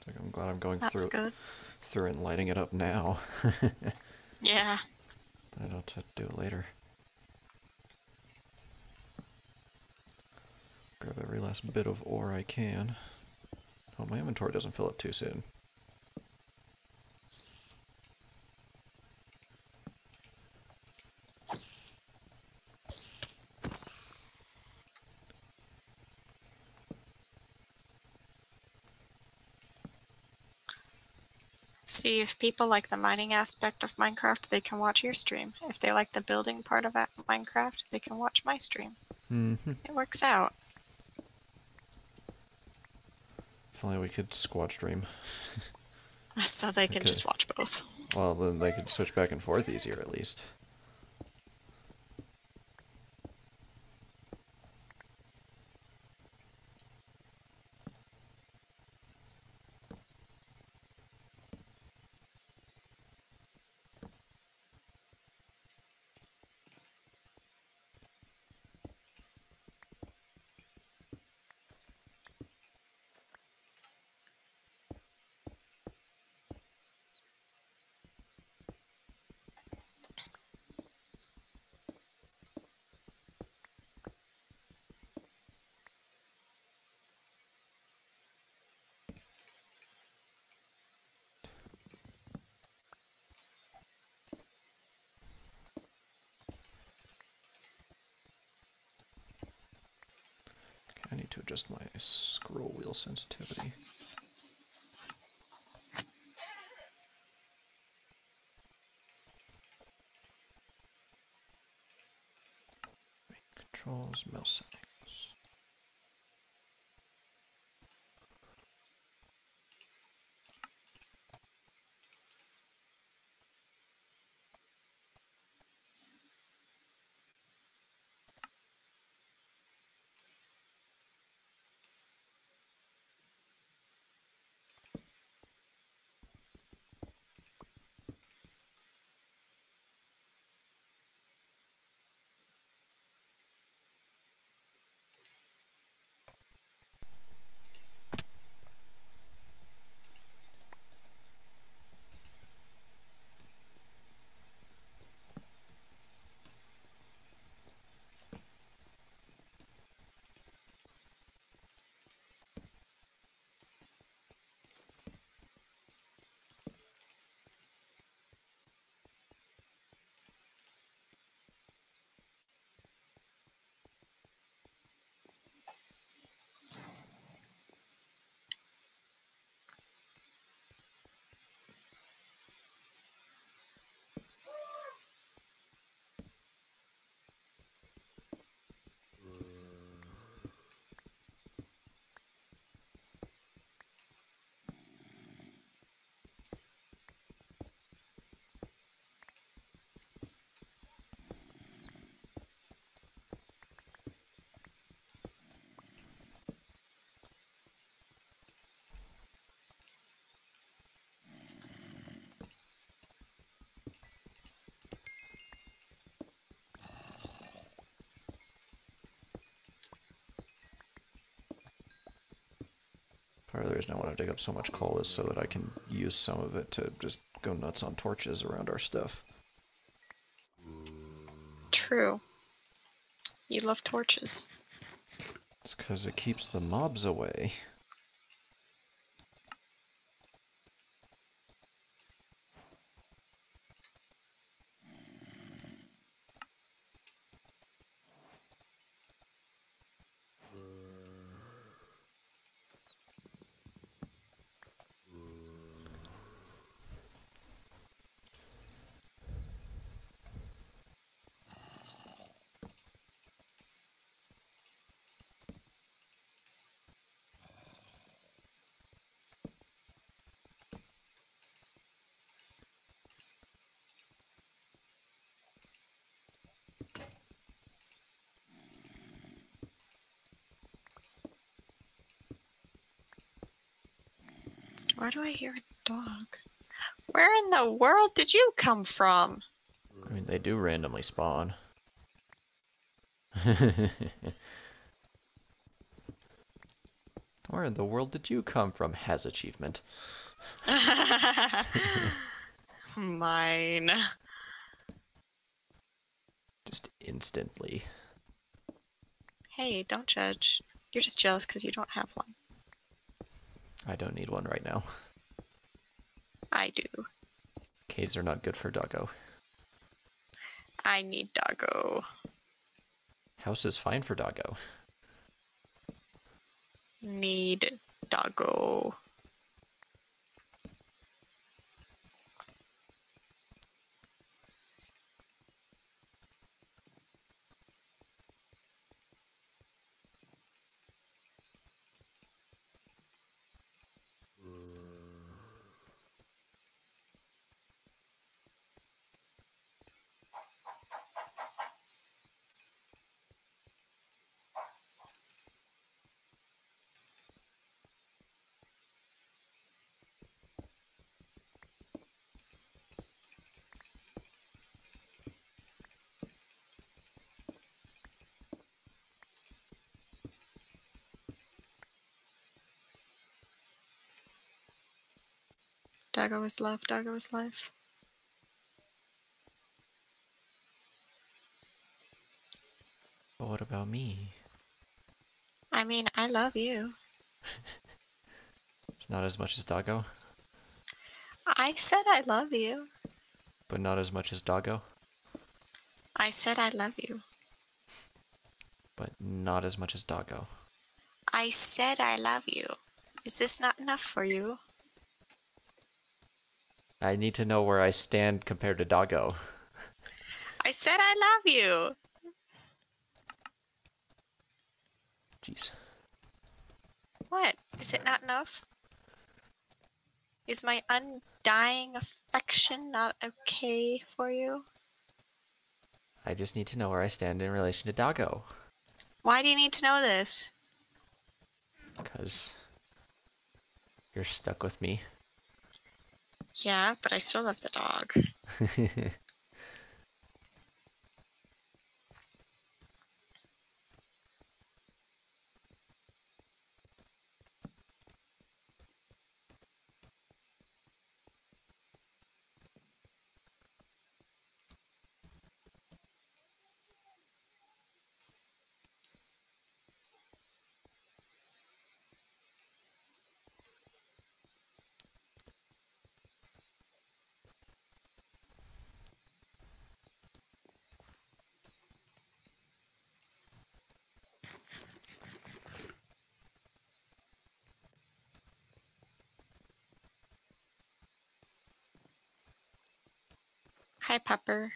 Like I'm glad I'm going That's through it, good. through and lighting it up now. Yeah. I don't have to do it later. Grab every last bit of ore I can. Oh, my inventory doesn't fill up too soon. See, if people like the mining aspect of Minecraft, they can watch your stream. If they like the building part of Minecraft, they can watch my stream. Mm-hmm. It works out. If only we could squad stream. So they can Okay. just watch both. Well, then they could switch back and forth easier at least. Okay, Adjust my scroll wheel sensitivity. Controls, mouse Part of the reason I want to dig up so much coal is so that I can use some of it to just go nuts on torches around our stuff. True. You love torches. It's because it keeps the mobs away. Why do I hear a dog? Where in the world did you come from? I mean, they do randomly spawn. Where in the world did you come from? Has achievement. Mine. Just instantly. Hey, don't judge. You're just jealous because you don't have one. I don't need one right now. I do. Caves are not good for doggo. I need doggo. House is fine for doggo. Need doggo. Doggo is love, doggo is life. But what about me? I mean, I love you. It's not as much as doggo, I said I love you. but not as much as doggo, I said I love you. but not as much as doggo. I said I love you. Is this not enough for you? I need to know where I stand compared to doggo. I said I love you. Jeez. What? Is it not enough? Is my undying affection not okay for you? I just need to know where I stand in relation to doggo. Why do you need to know this? Because you're stuck with me. Yeah, but I still love the dog. Hi, Pepper.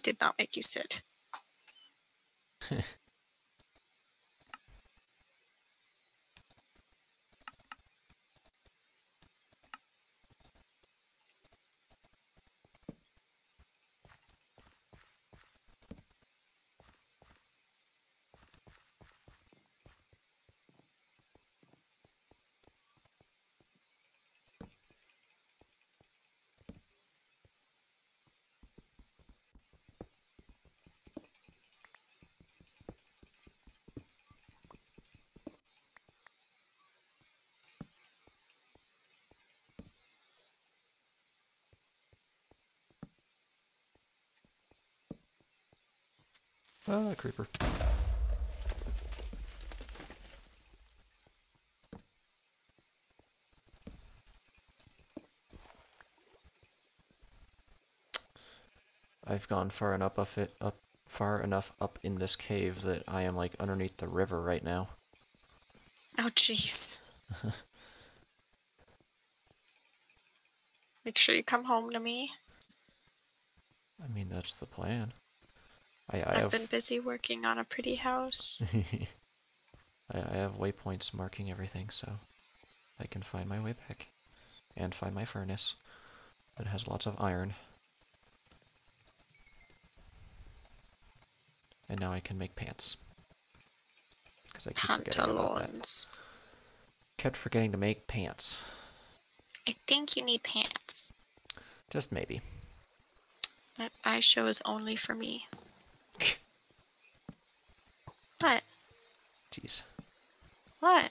Did not make you sit. Ah, creeper. I've gone far enough up it up far enough up in this cave that I am like underneath the river right now. Oh, jeez. Make sure you come home to me. I mean, that's the plan. I, I I've have been busy working on a pretty house. I, I have waypoints marking everything, so I can find my way back and find my furnace that has lots of iron. And now I can make pants. Because I keep. Pantaloons. Kept forgetting to make pants. I think you need pants. Just maybe. That eye show is only for me. What? Jeez. What?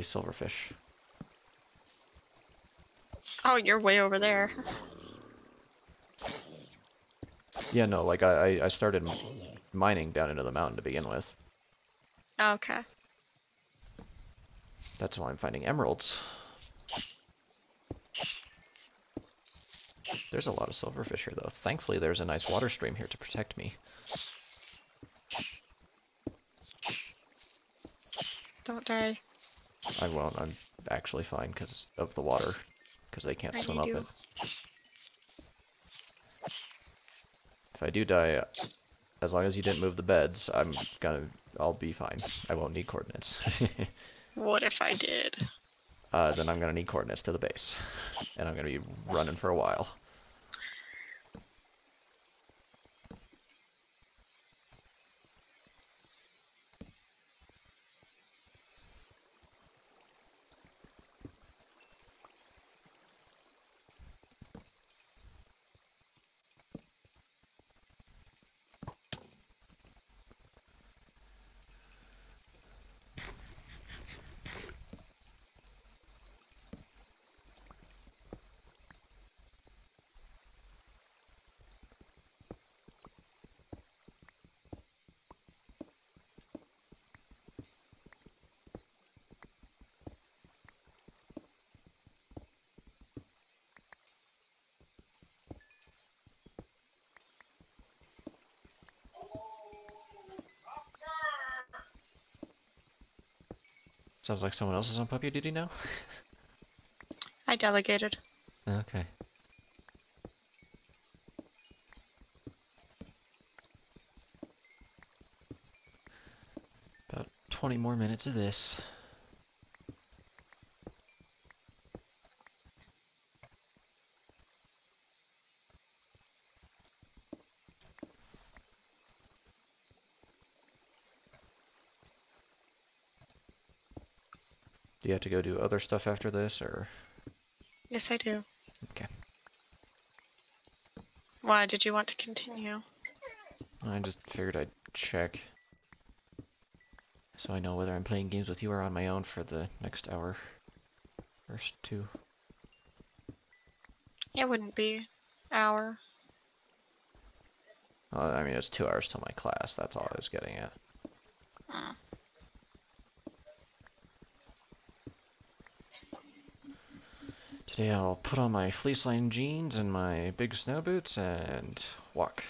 Oh, lovely silverfish. Oh, you're way over there. Yeah, no, like I, I- I started mining down into the mountain to begin with. Oh, okay. That's why I'm finding emeralds. There's a lot of silverfish here, though. Thankfully, there's a nice water stream here to protect me. Don't die. I won't. I'm actually fine because of the water, because they can't I swim up you. it. If I do die, as long as you didn't move the beds, I'm gonna. I'll be fine. I won't need coordinates. What if I did? uh, then I'm gonna need coordinates to the base, and I'm gonna be running for a while. Sounds like someone else is on puppy duty now. I delegated. Okay. About 20 more minutes of this. Do you have to go do other stuff after this, or? Yes, I do. Okay. Why did you want to continue? I just figured I'd check. So I know whether I'm playing games with you or on my own for the next hour. First two. It wouldn't be hour. Well, I mean, it's two hours till my class. That's all I was getting at. I'll put on my fleece line jeans and my big snow boots and walk.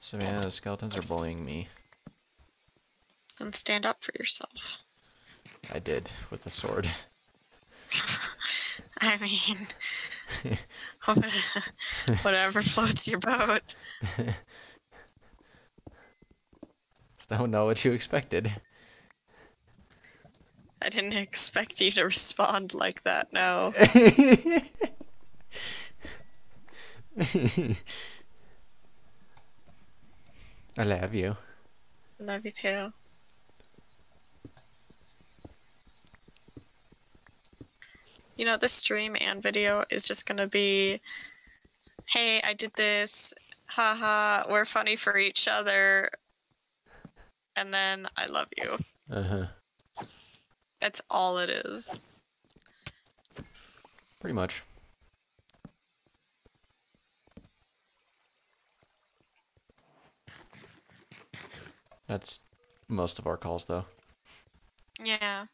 so Savannah, the skeletons are bullying me. Then stand up for yourself. I did, with a sword. I mean, whatever floats your boat. I don't know what you expected. I didn't expect you to respond like that, no. I love you. I love you too. You know, this stream and video is just gonna be hey, I did this, haha, we're funny for each other, and then I love you. Uh huh. That's all it is. Pretty much. That's most of our calls, though. Yeah.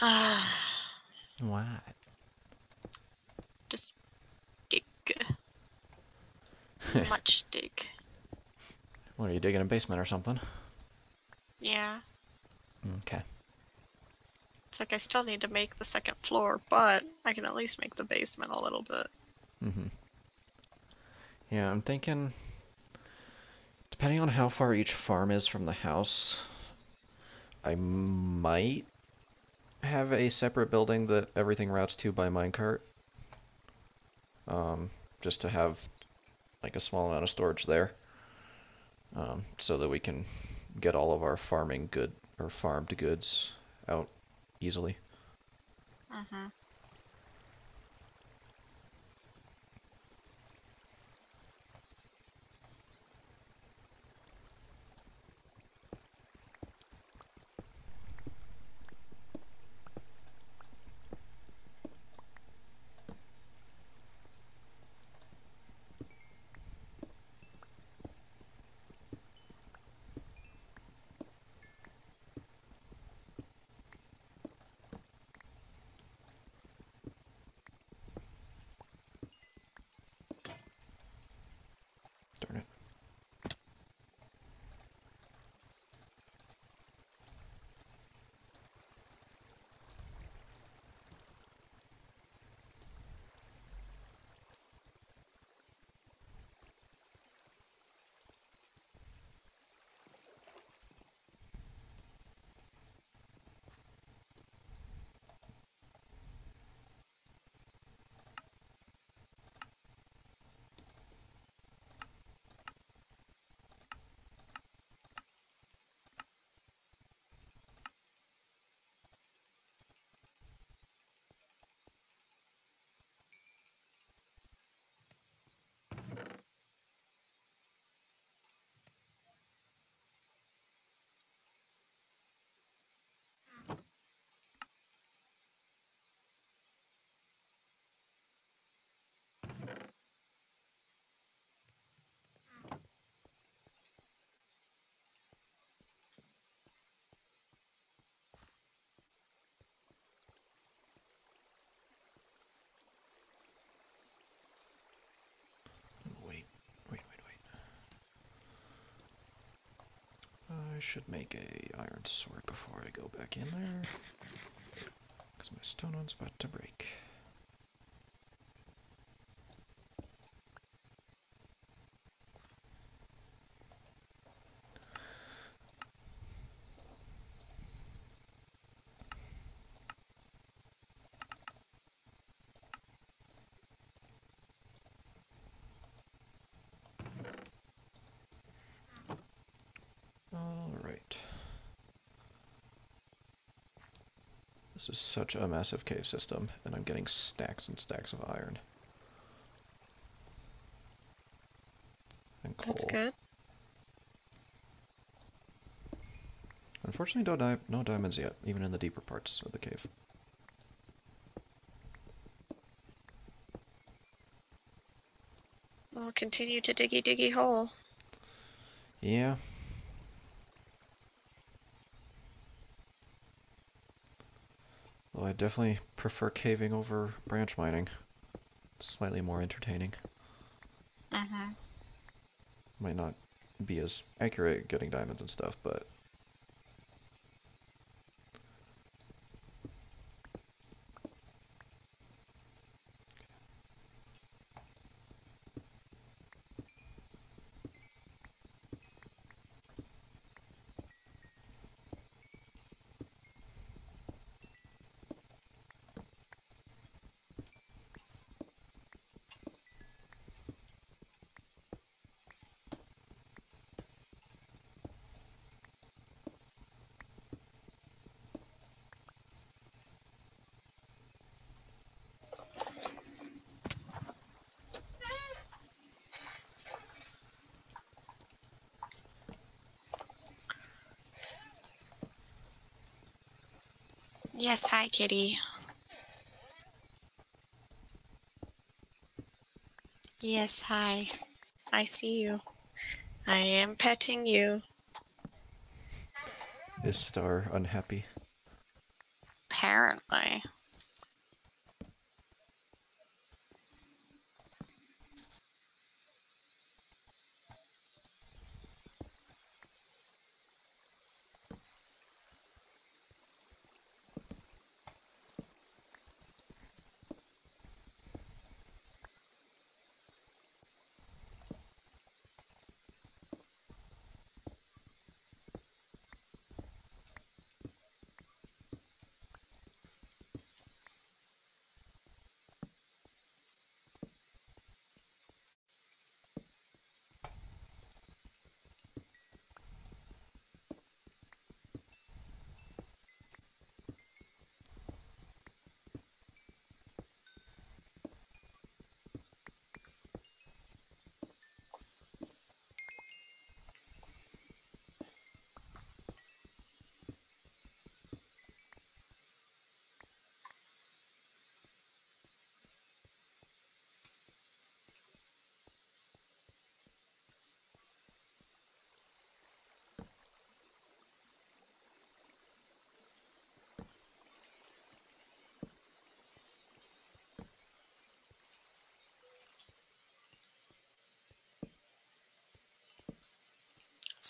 What? Just dig. Much dig. What are you digging a basement or something? Yeah. Okay. It's like I still need to make the second floor, but I can at least make the basement a little bit. Mm-hmm. Yeah, I'm thinking, depending on how far each farm is from the house, I might have a separate building that everything routes to by minecart. Um, just to have like a small amount of storage there. Um, so that we can get all of our farming good or farmed goods out easily. Mm-hmm. I should make a iron sword before I go back in there. Because my stone one's about to break. Alright. This is such a massive cave system, and I'm getting stacks and stacks of iron. And coal. That's good. Unfortunately, no, di no diamonds yet, even in the deeper parts of the cave. We'll continue to diggy diggy hole. Yeah. Well, I definitely prefer caving over branch mining. Slightly more entertaining. Mm-hmm. Might not be as accurate getting diamonds and stuff, but Yes, hi, kitty. Yes, hi. I see you. I am petting you. is Star unhappy?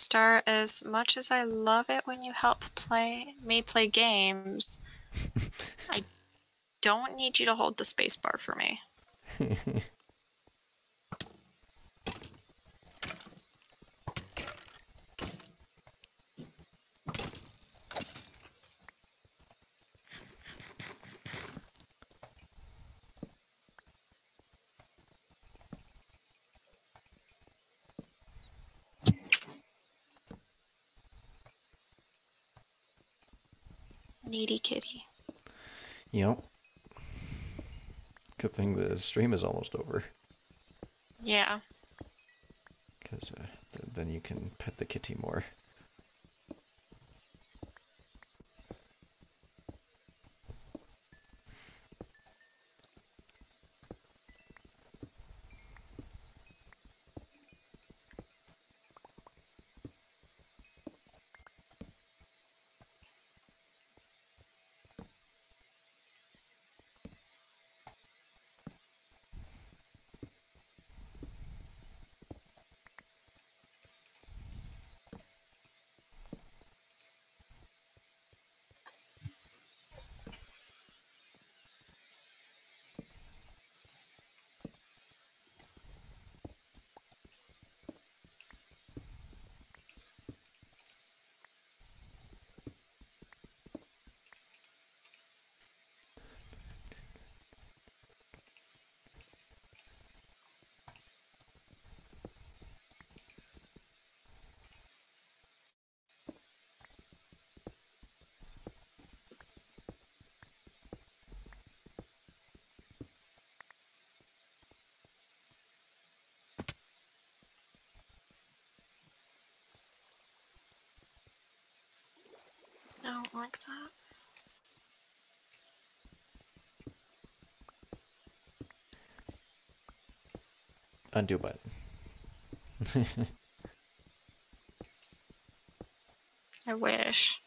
Star, as much as I love it when you help play me play games, I don't need you to hold the space bar for me. Needy kitty. Yep. Good thing the stream is almost over, Yeah. because uh, th then you can pet the kitty more. Like that. Undo button. I wish.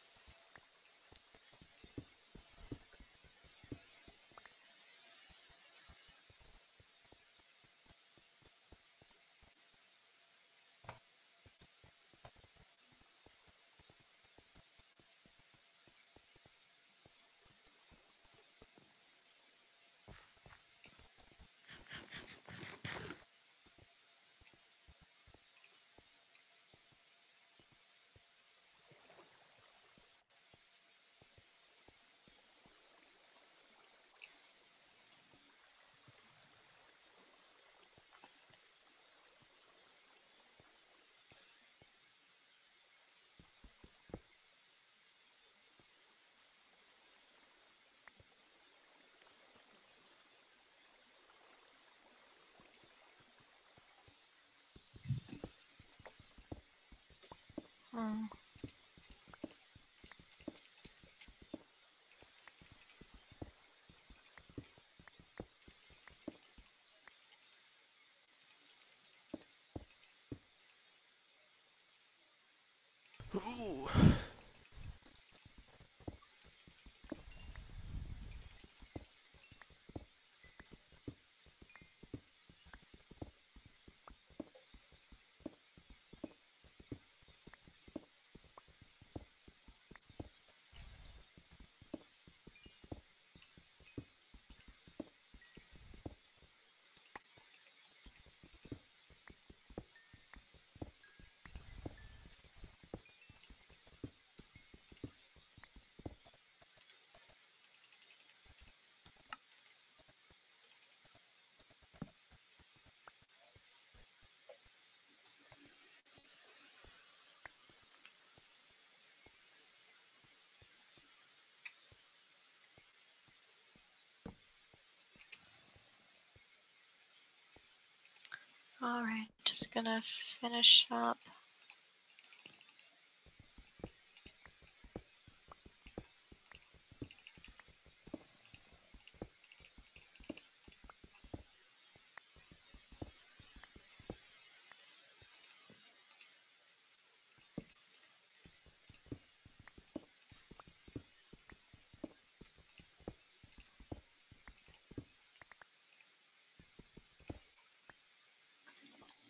Ooh. All right, just gonna finish up.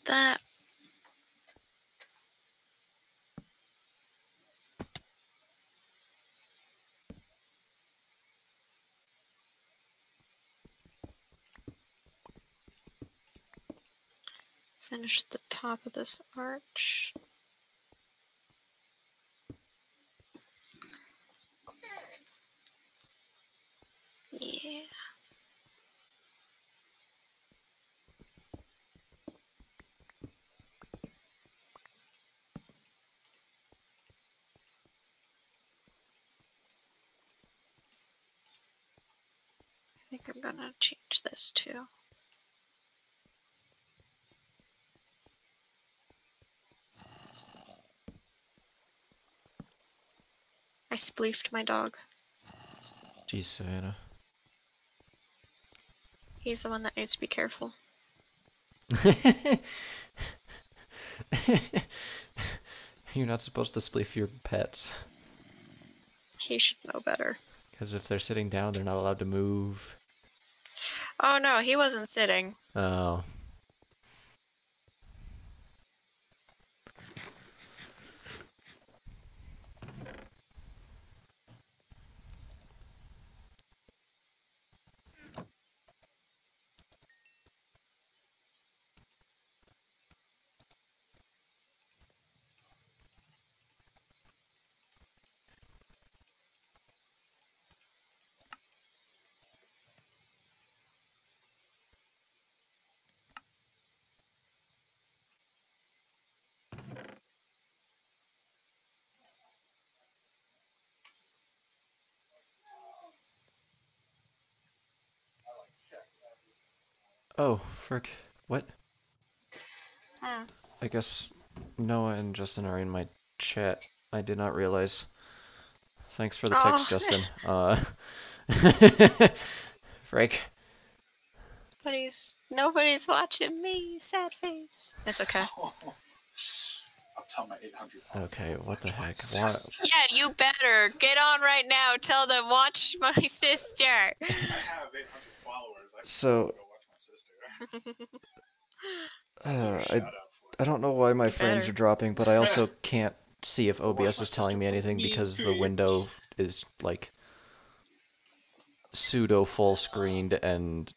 That finish the top of this arch. Yeah. I think I'm gonna change this too. I spleefed my dog. Jeez, Savannah. He's the one that needs to be careful. You're not supposed to spleef your pets. He should know better. Because if they're sitting down, they're not allowed to move. Oh no, he wasn't sitting. Oh. Oh, frick. What? I guess Noah and Justin are in my chat. I did not realize. Thanks for the text, Oh. Justin. Uh, Frank. Nobody's nobody's watching me. Sad face. It's okay. I'll tell my 800 Okay, what the heck? Why- Yeah, you better get on right now. Tell them watch my sister. I have 800 followers. I So- go watch my sister. Uh, I I don't know why my You frames are dropping, but I also can't see if OBS is telling me anything because the window is like pseudo full screened and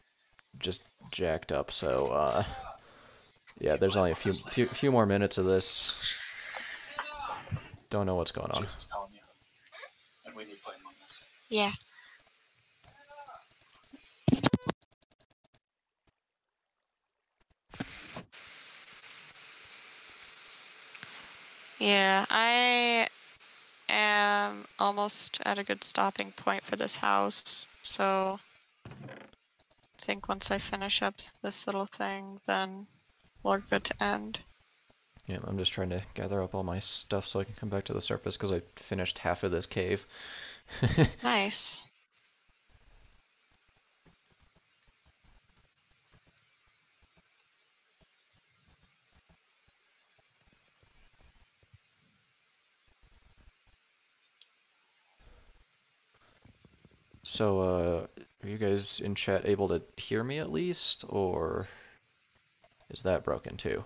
just jacked up. So uh, yeah, there's only a few few, few more minutes of this. Don't know what's going on. Jesus telling you. And we need to play Among Us. Yeah. Yeah, I am almost at a good stopping point for this house. So I think once I finish up this little thing, then we're good to end. Yeah, I'm just trying to gather up all my stuff so I can come back to the surface because I finished half of this cave. Nice. So, uh, are you guys in chat able to hear me at least, or is that broken too?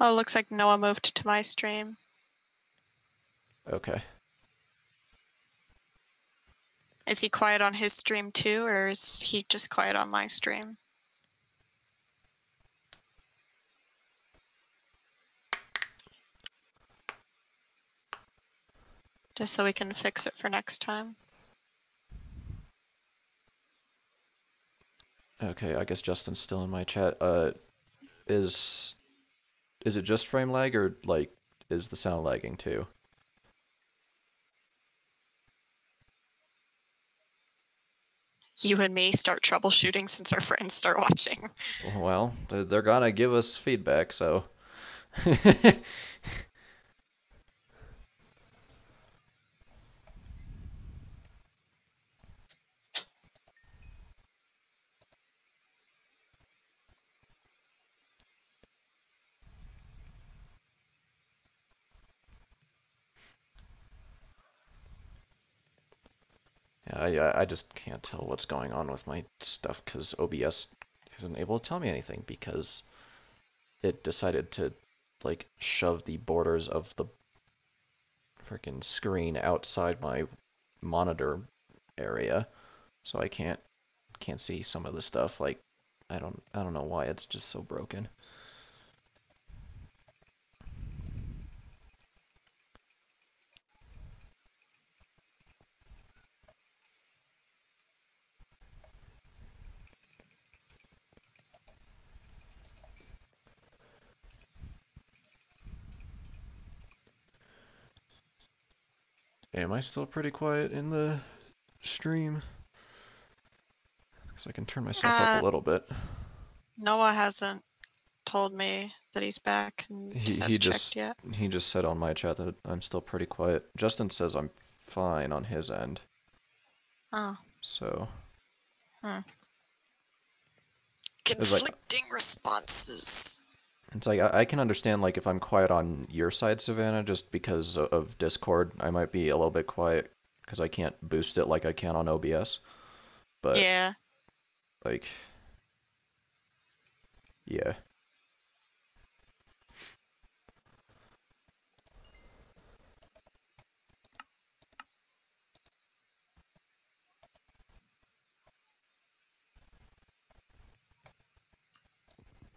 Oh, looks like Noah moved to my stream. Okay. Is he quiet on his stream too, or is he just quiet on my stream? Just so we can fix it for next time. Okay, I guess Justin's still in my chat. Uh, is is it just frame lag or like is the sound lagging too? You and me start troubleshooting since our friends start watching. Well, they're, gonna give us feedback, so. I, I- I just can't tell what's going on with my stuff because OBS isn't able to tell me anything because it decided to like shove the borders of the freaking screen outside my monitor area, so I can't can't see some of the stuff. Like I don't I don't know why it's just so broken. Am I still pretty quiet in the stream? Because I can turn myself up Uh, a little bit. Noah hasn't told me that he's back and He- he checked just- yet. He just said on my chat that I'm still pretty quiet. Justin says I'm fine on his end, Oh. so like- Conflicting responses. It's like I, I can understand like if I'm quiet on your side, Savannah, just because of Discord, I might be a little bit quiet because I can't boost it like I can on OBS. But yeah. like, yeah.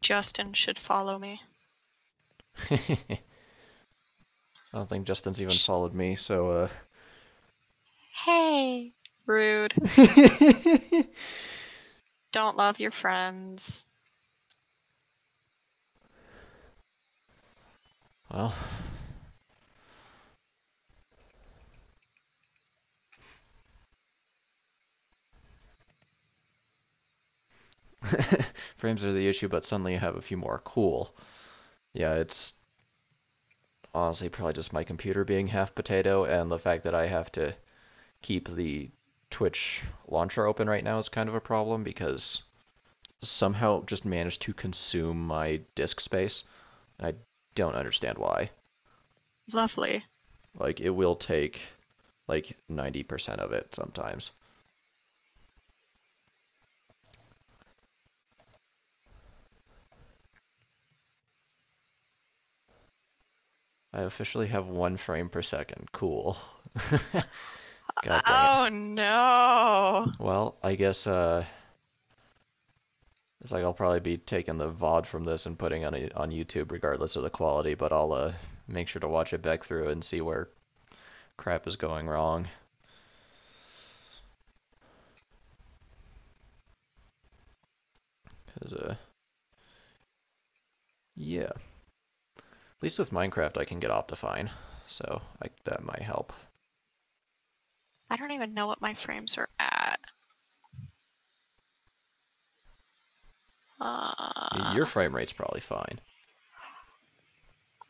Justin should follow me. I don't think Justin's even followed me, so uh Hey. Rude. Don't love your friends. Well, Frames are the issue, but suddenly you have a few more. Cool. Yeah, it's honestly probably just my computer being half potato and the fact that I have to keep the Twitch launcher open right now is kind of a problem because somehow it just managed to consume my disk space. I don't understand why. Lovely. Like it will take like 90% of it sometimes. I officially have one frame per second. Cool. It. Oh no. Well, I guess uh, it's like I'll probably be taking the VOD from this and putting on on YouTube regardless of the quality, but I'll uh, make sure to watch it back through and see where crap is going wrong. Cause uh, yeah. At least with Minecraft I can get Optifine, so I, that might help. I don't even know what my frames are at. Uh, Your frame rate's probably fine.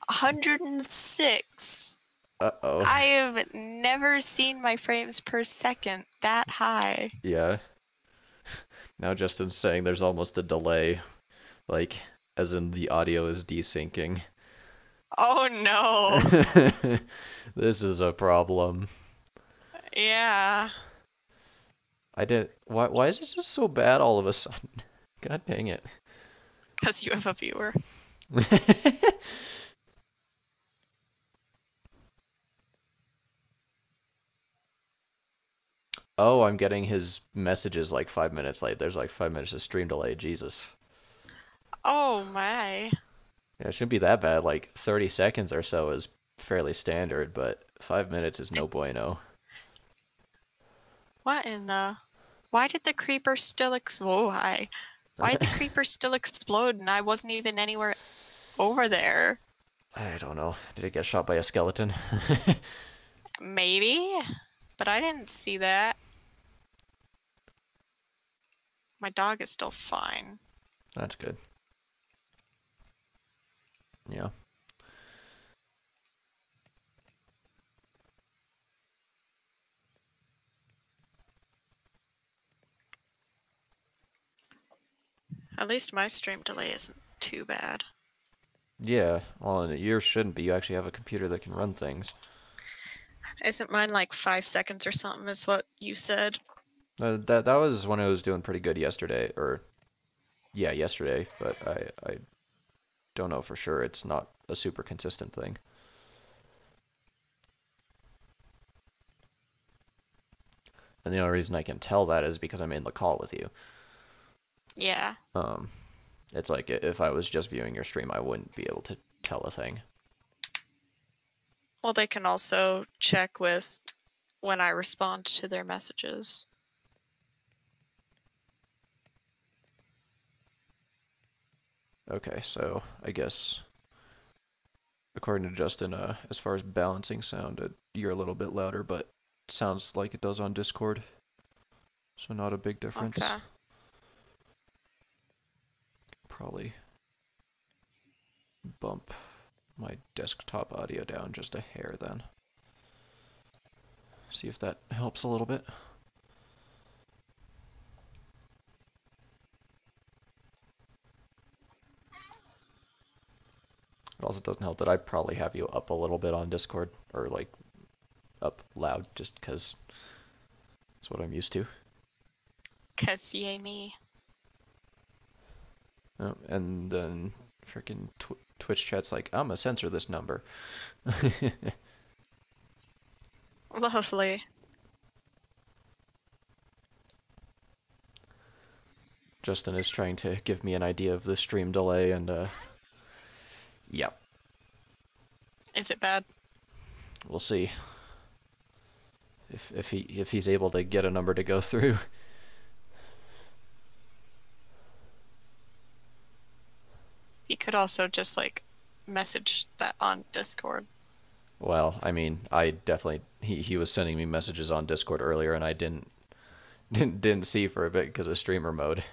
106. Uh-oh. I have never seen my frames per second that high. Yeah. Now Justin's saying there's almost a delay, like, as in the audio is desyncing. Oh no. this is a problem. yeah. I did. Why? Why is it just so bad all of a sudden? God dang it. Because you have a viewer. oh, I'm getting his messages like five minutes late. There's like five minutes of stream delay. Jesus. Oh my. Yeah, it shouldn't be that bad. Like 30 seconds or so is fairly standard, but five minutes is no bueno. What in the? Why did the creeper still ex? Whoa, hi. Why did the creeper still explode and I wasn't even anywhere over there? I don't know. Did it get shot by a skeleton? Maybe, but I didn't see that. My dog is still fine. That's good. Yeah. At least my stream delay isn't too bad. Yeah, well, and yours shouldn't be. You actually have a computer that can run things. Isn't mine like five seconds or something? Is what you said. Uh, that that was when I was doing pretty good yesterday, or yeah, yesterday. But I I don't know for sure. It's not a super consistent thing. And the only reason I can tell that is because I'm in the call with you. Yeah. Um, it's like if I was just viewing your stream, I wouldn't be able to tell a thing. Well, they can also check with when I respond to their messages. Okay, so I guess according to Justin, uh, as far as balancing sound, it, you're a little bit louder, but sounds like it does on Discord. So not a big difference. Okay. Probably bump my desktop audio down just a hair then. See if that helps a little bit. It also doesn't help that I probably have you up a little bit on Discord, or like up loud, just because it's what I'm used to. Cause yay me. Oh, and then freaking tw- Twitch chat's like, I'm gonna censor this number. Lovely. Justin is trying to give me an idea of the stream delay, and uh, yeah, Is it bad? we'll see if if he if he's able to get a number to go through. He could also just like message that on Discord. Well, I mean, I definitely he, he was sending me messages on Discord earlier, and I didn't didn't didn't see for a bit because of streamer mode.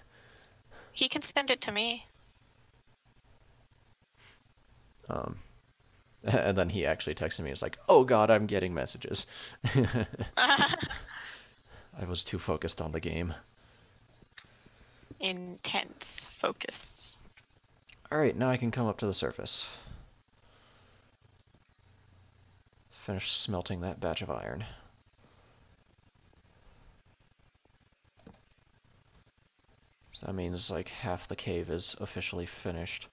He can send it to me. Um, and then he actually texted me. It's like, oh god, I'm getting messages. I was too focused on the game. Intense focus. Alright, now I can come up to the surface. Finish smelting that batch of iron. So that means like half the cave is officially finished.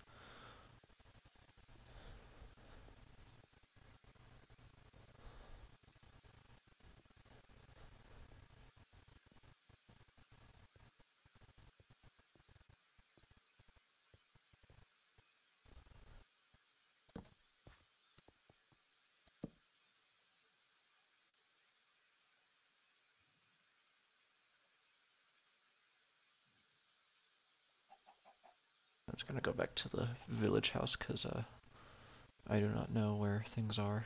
Gonna go back to the village house because uh, I do not know where things are.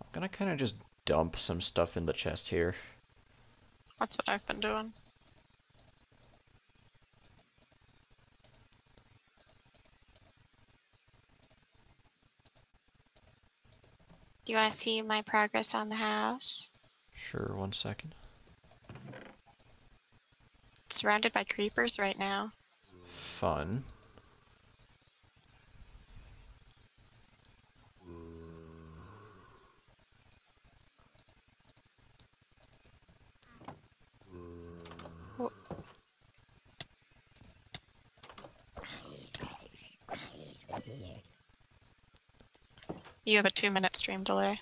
I'm gonna kind of just dump some stuff in the chest here. That's what I've been doing. Do you want to see my progress on the house? Sure, one second. It's surrounded by creepers right now. Fun. You have a two minute stream delay.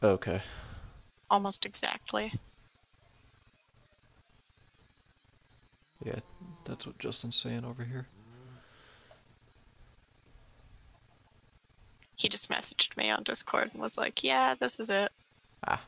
Okay. Almost exactly. Yeah, that's what Justin's saying over here. He just messaged me on Discord and was like, yeah, this is it. Ah.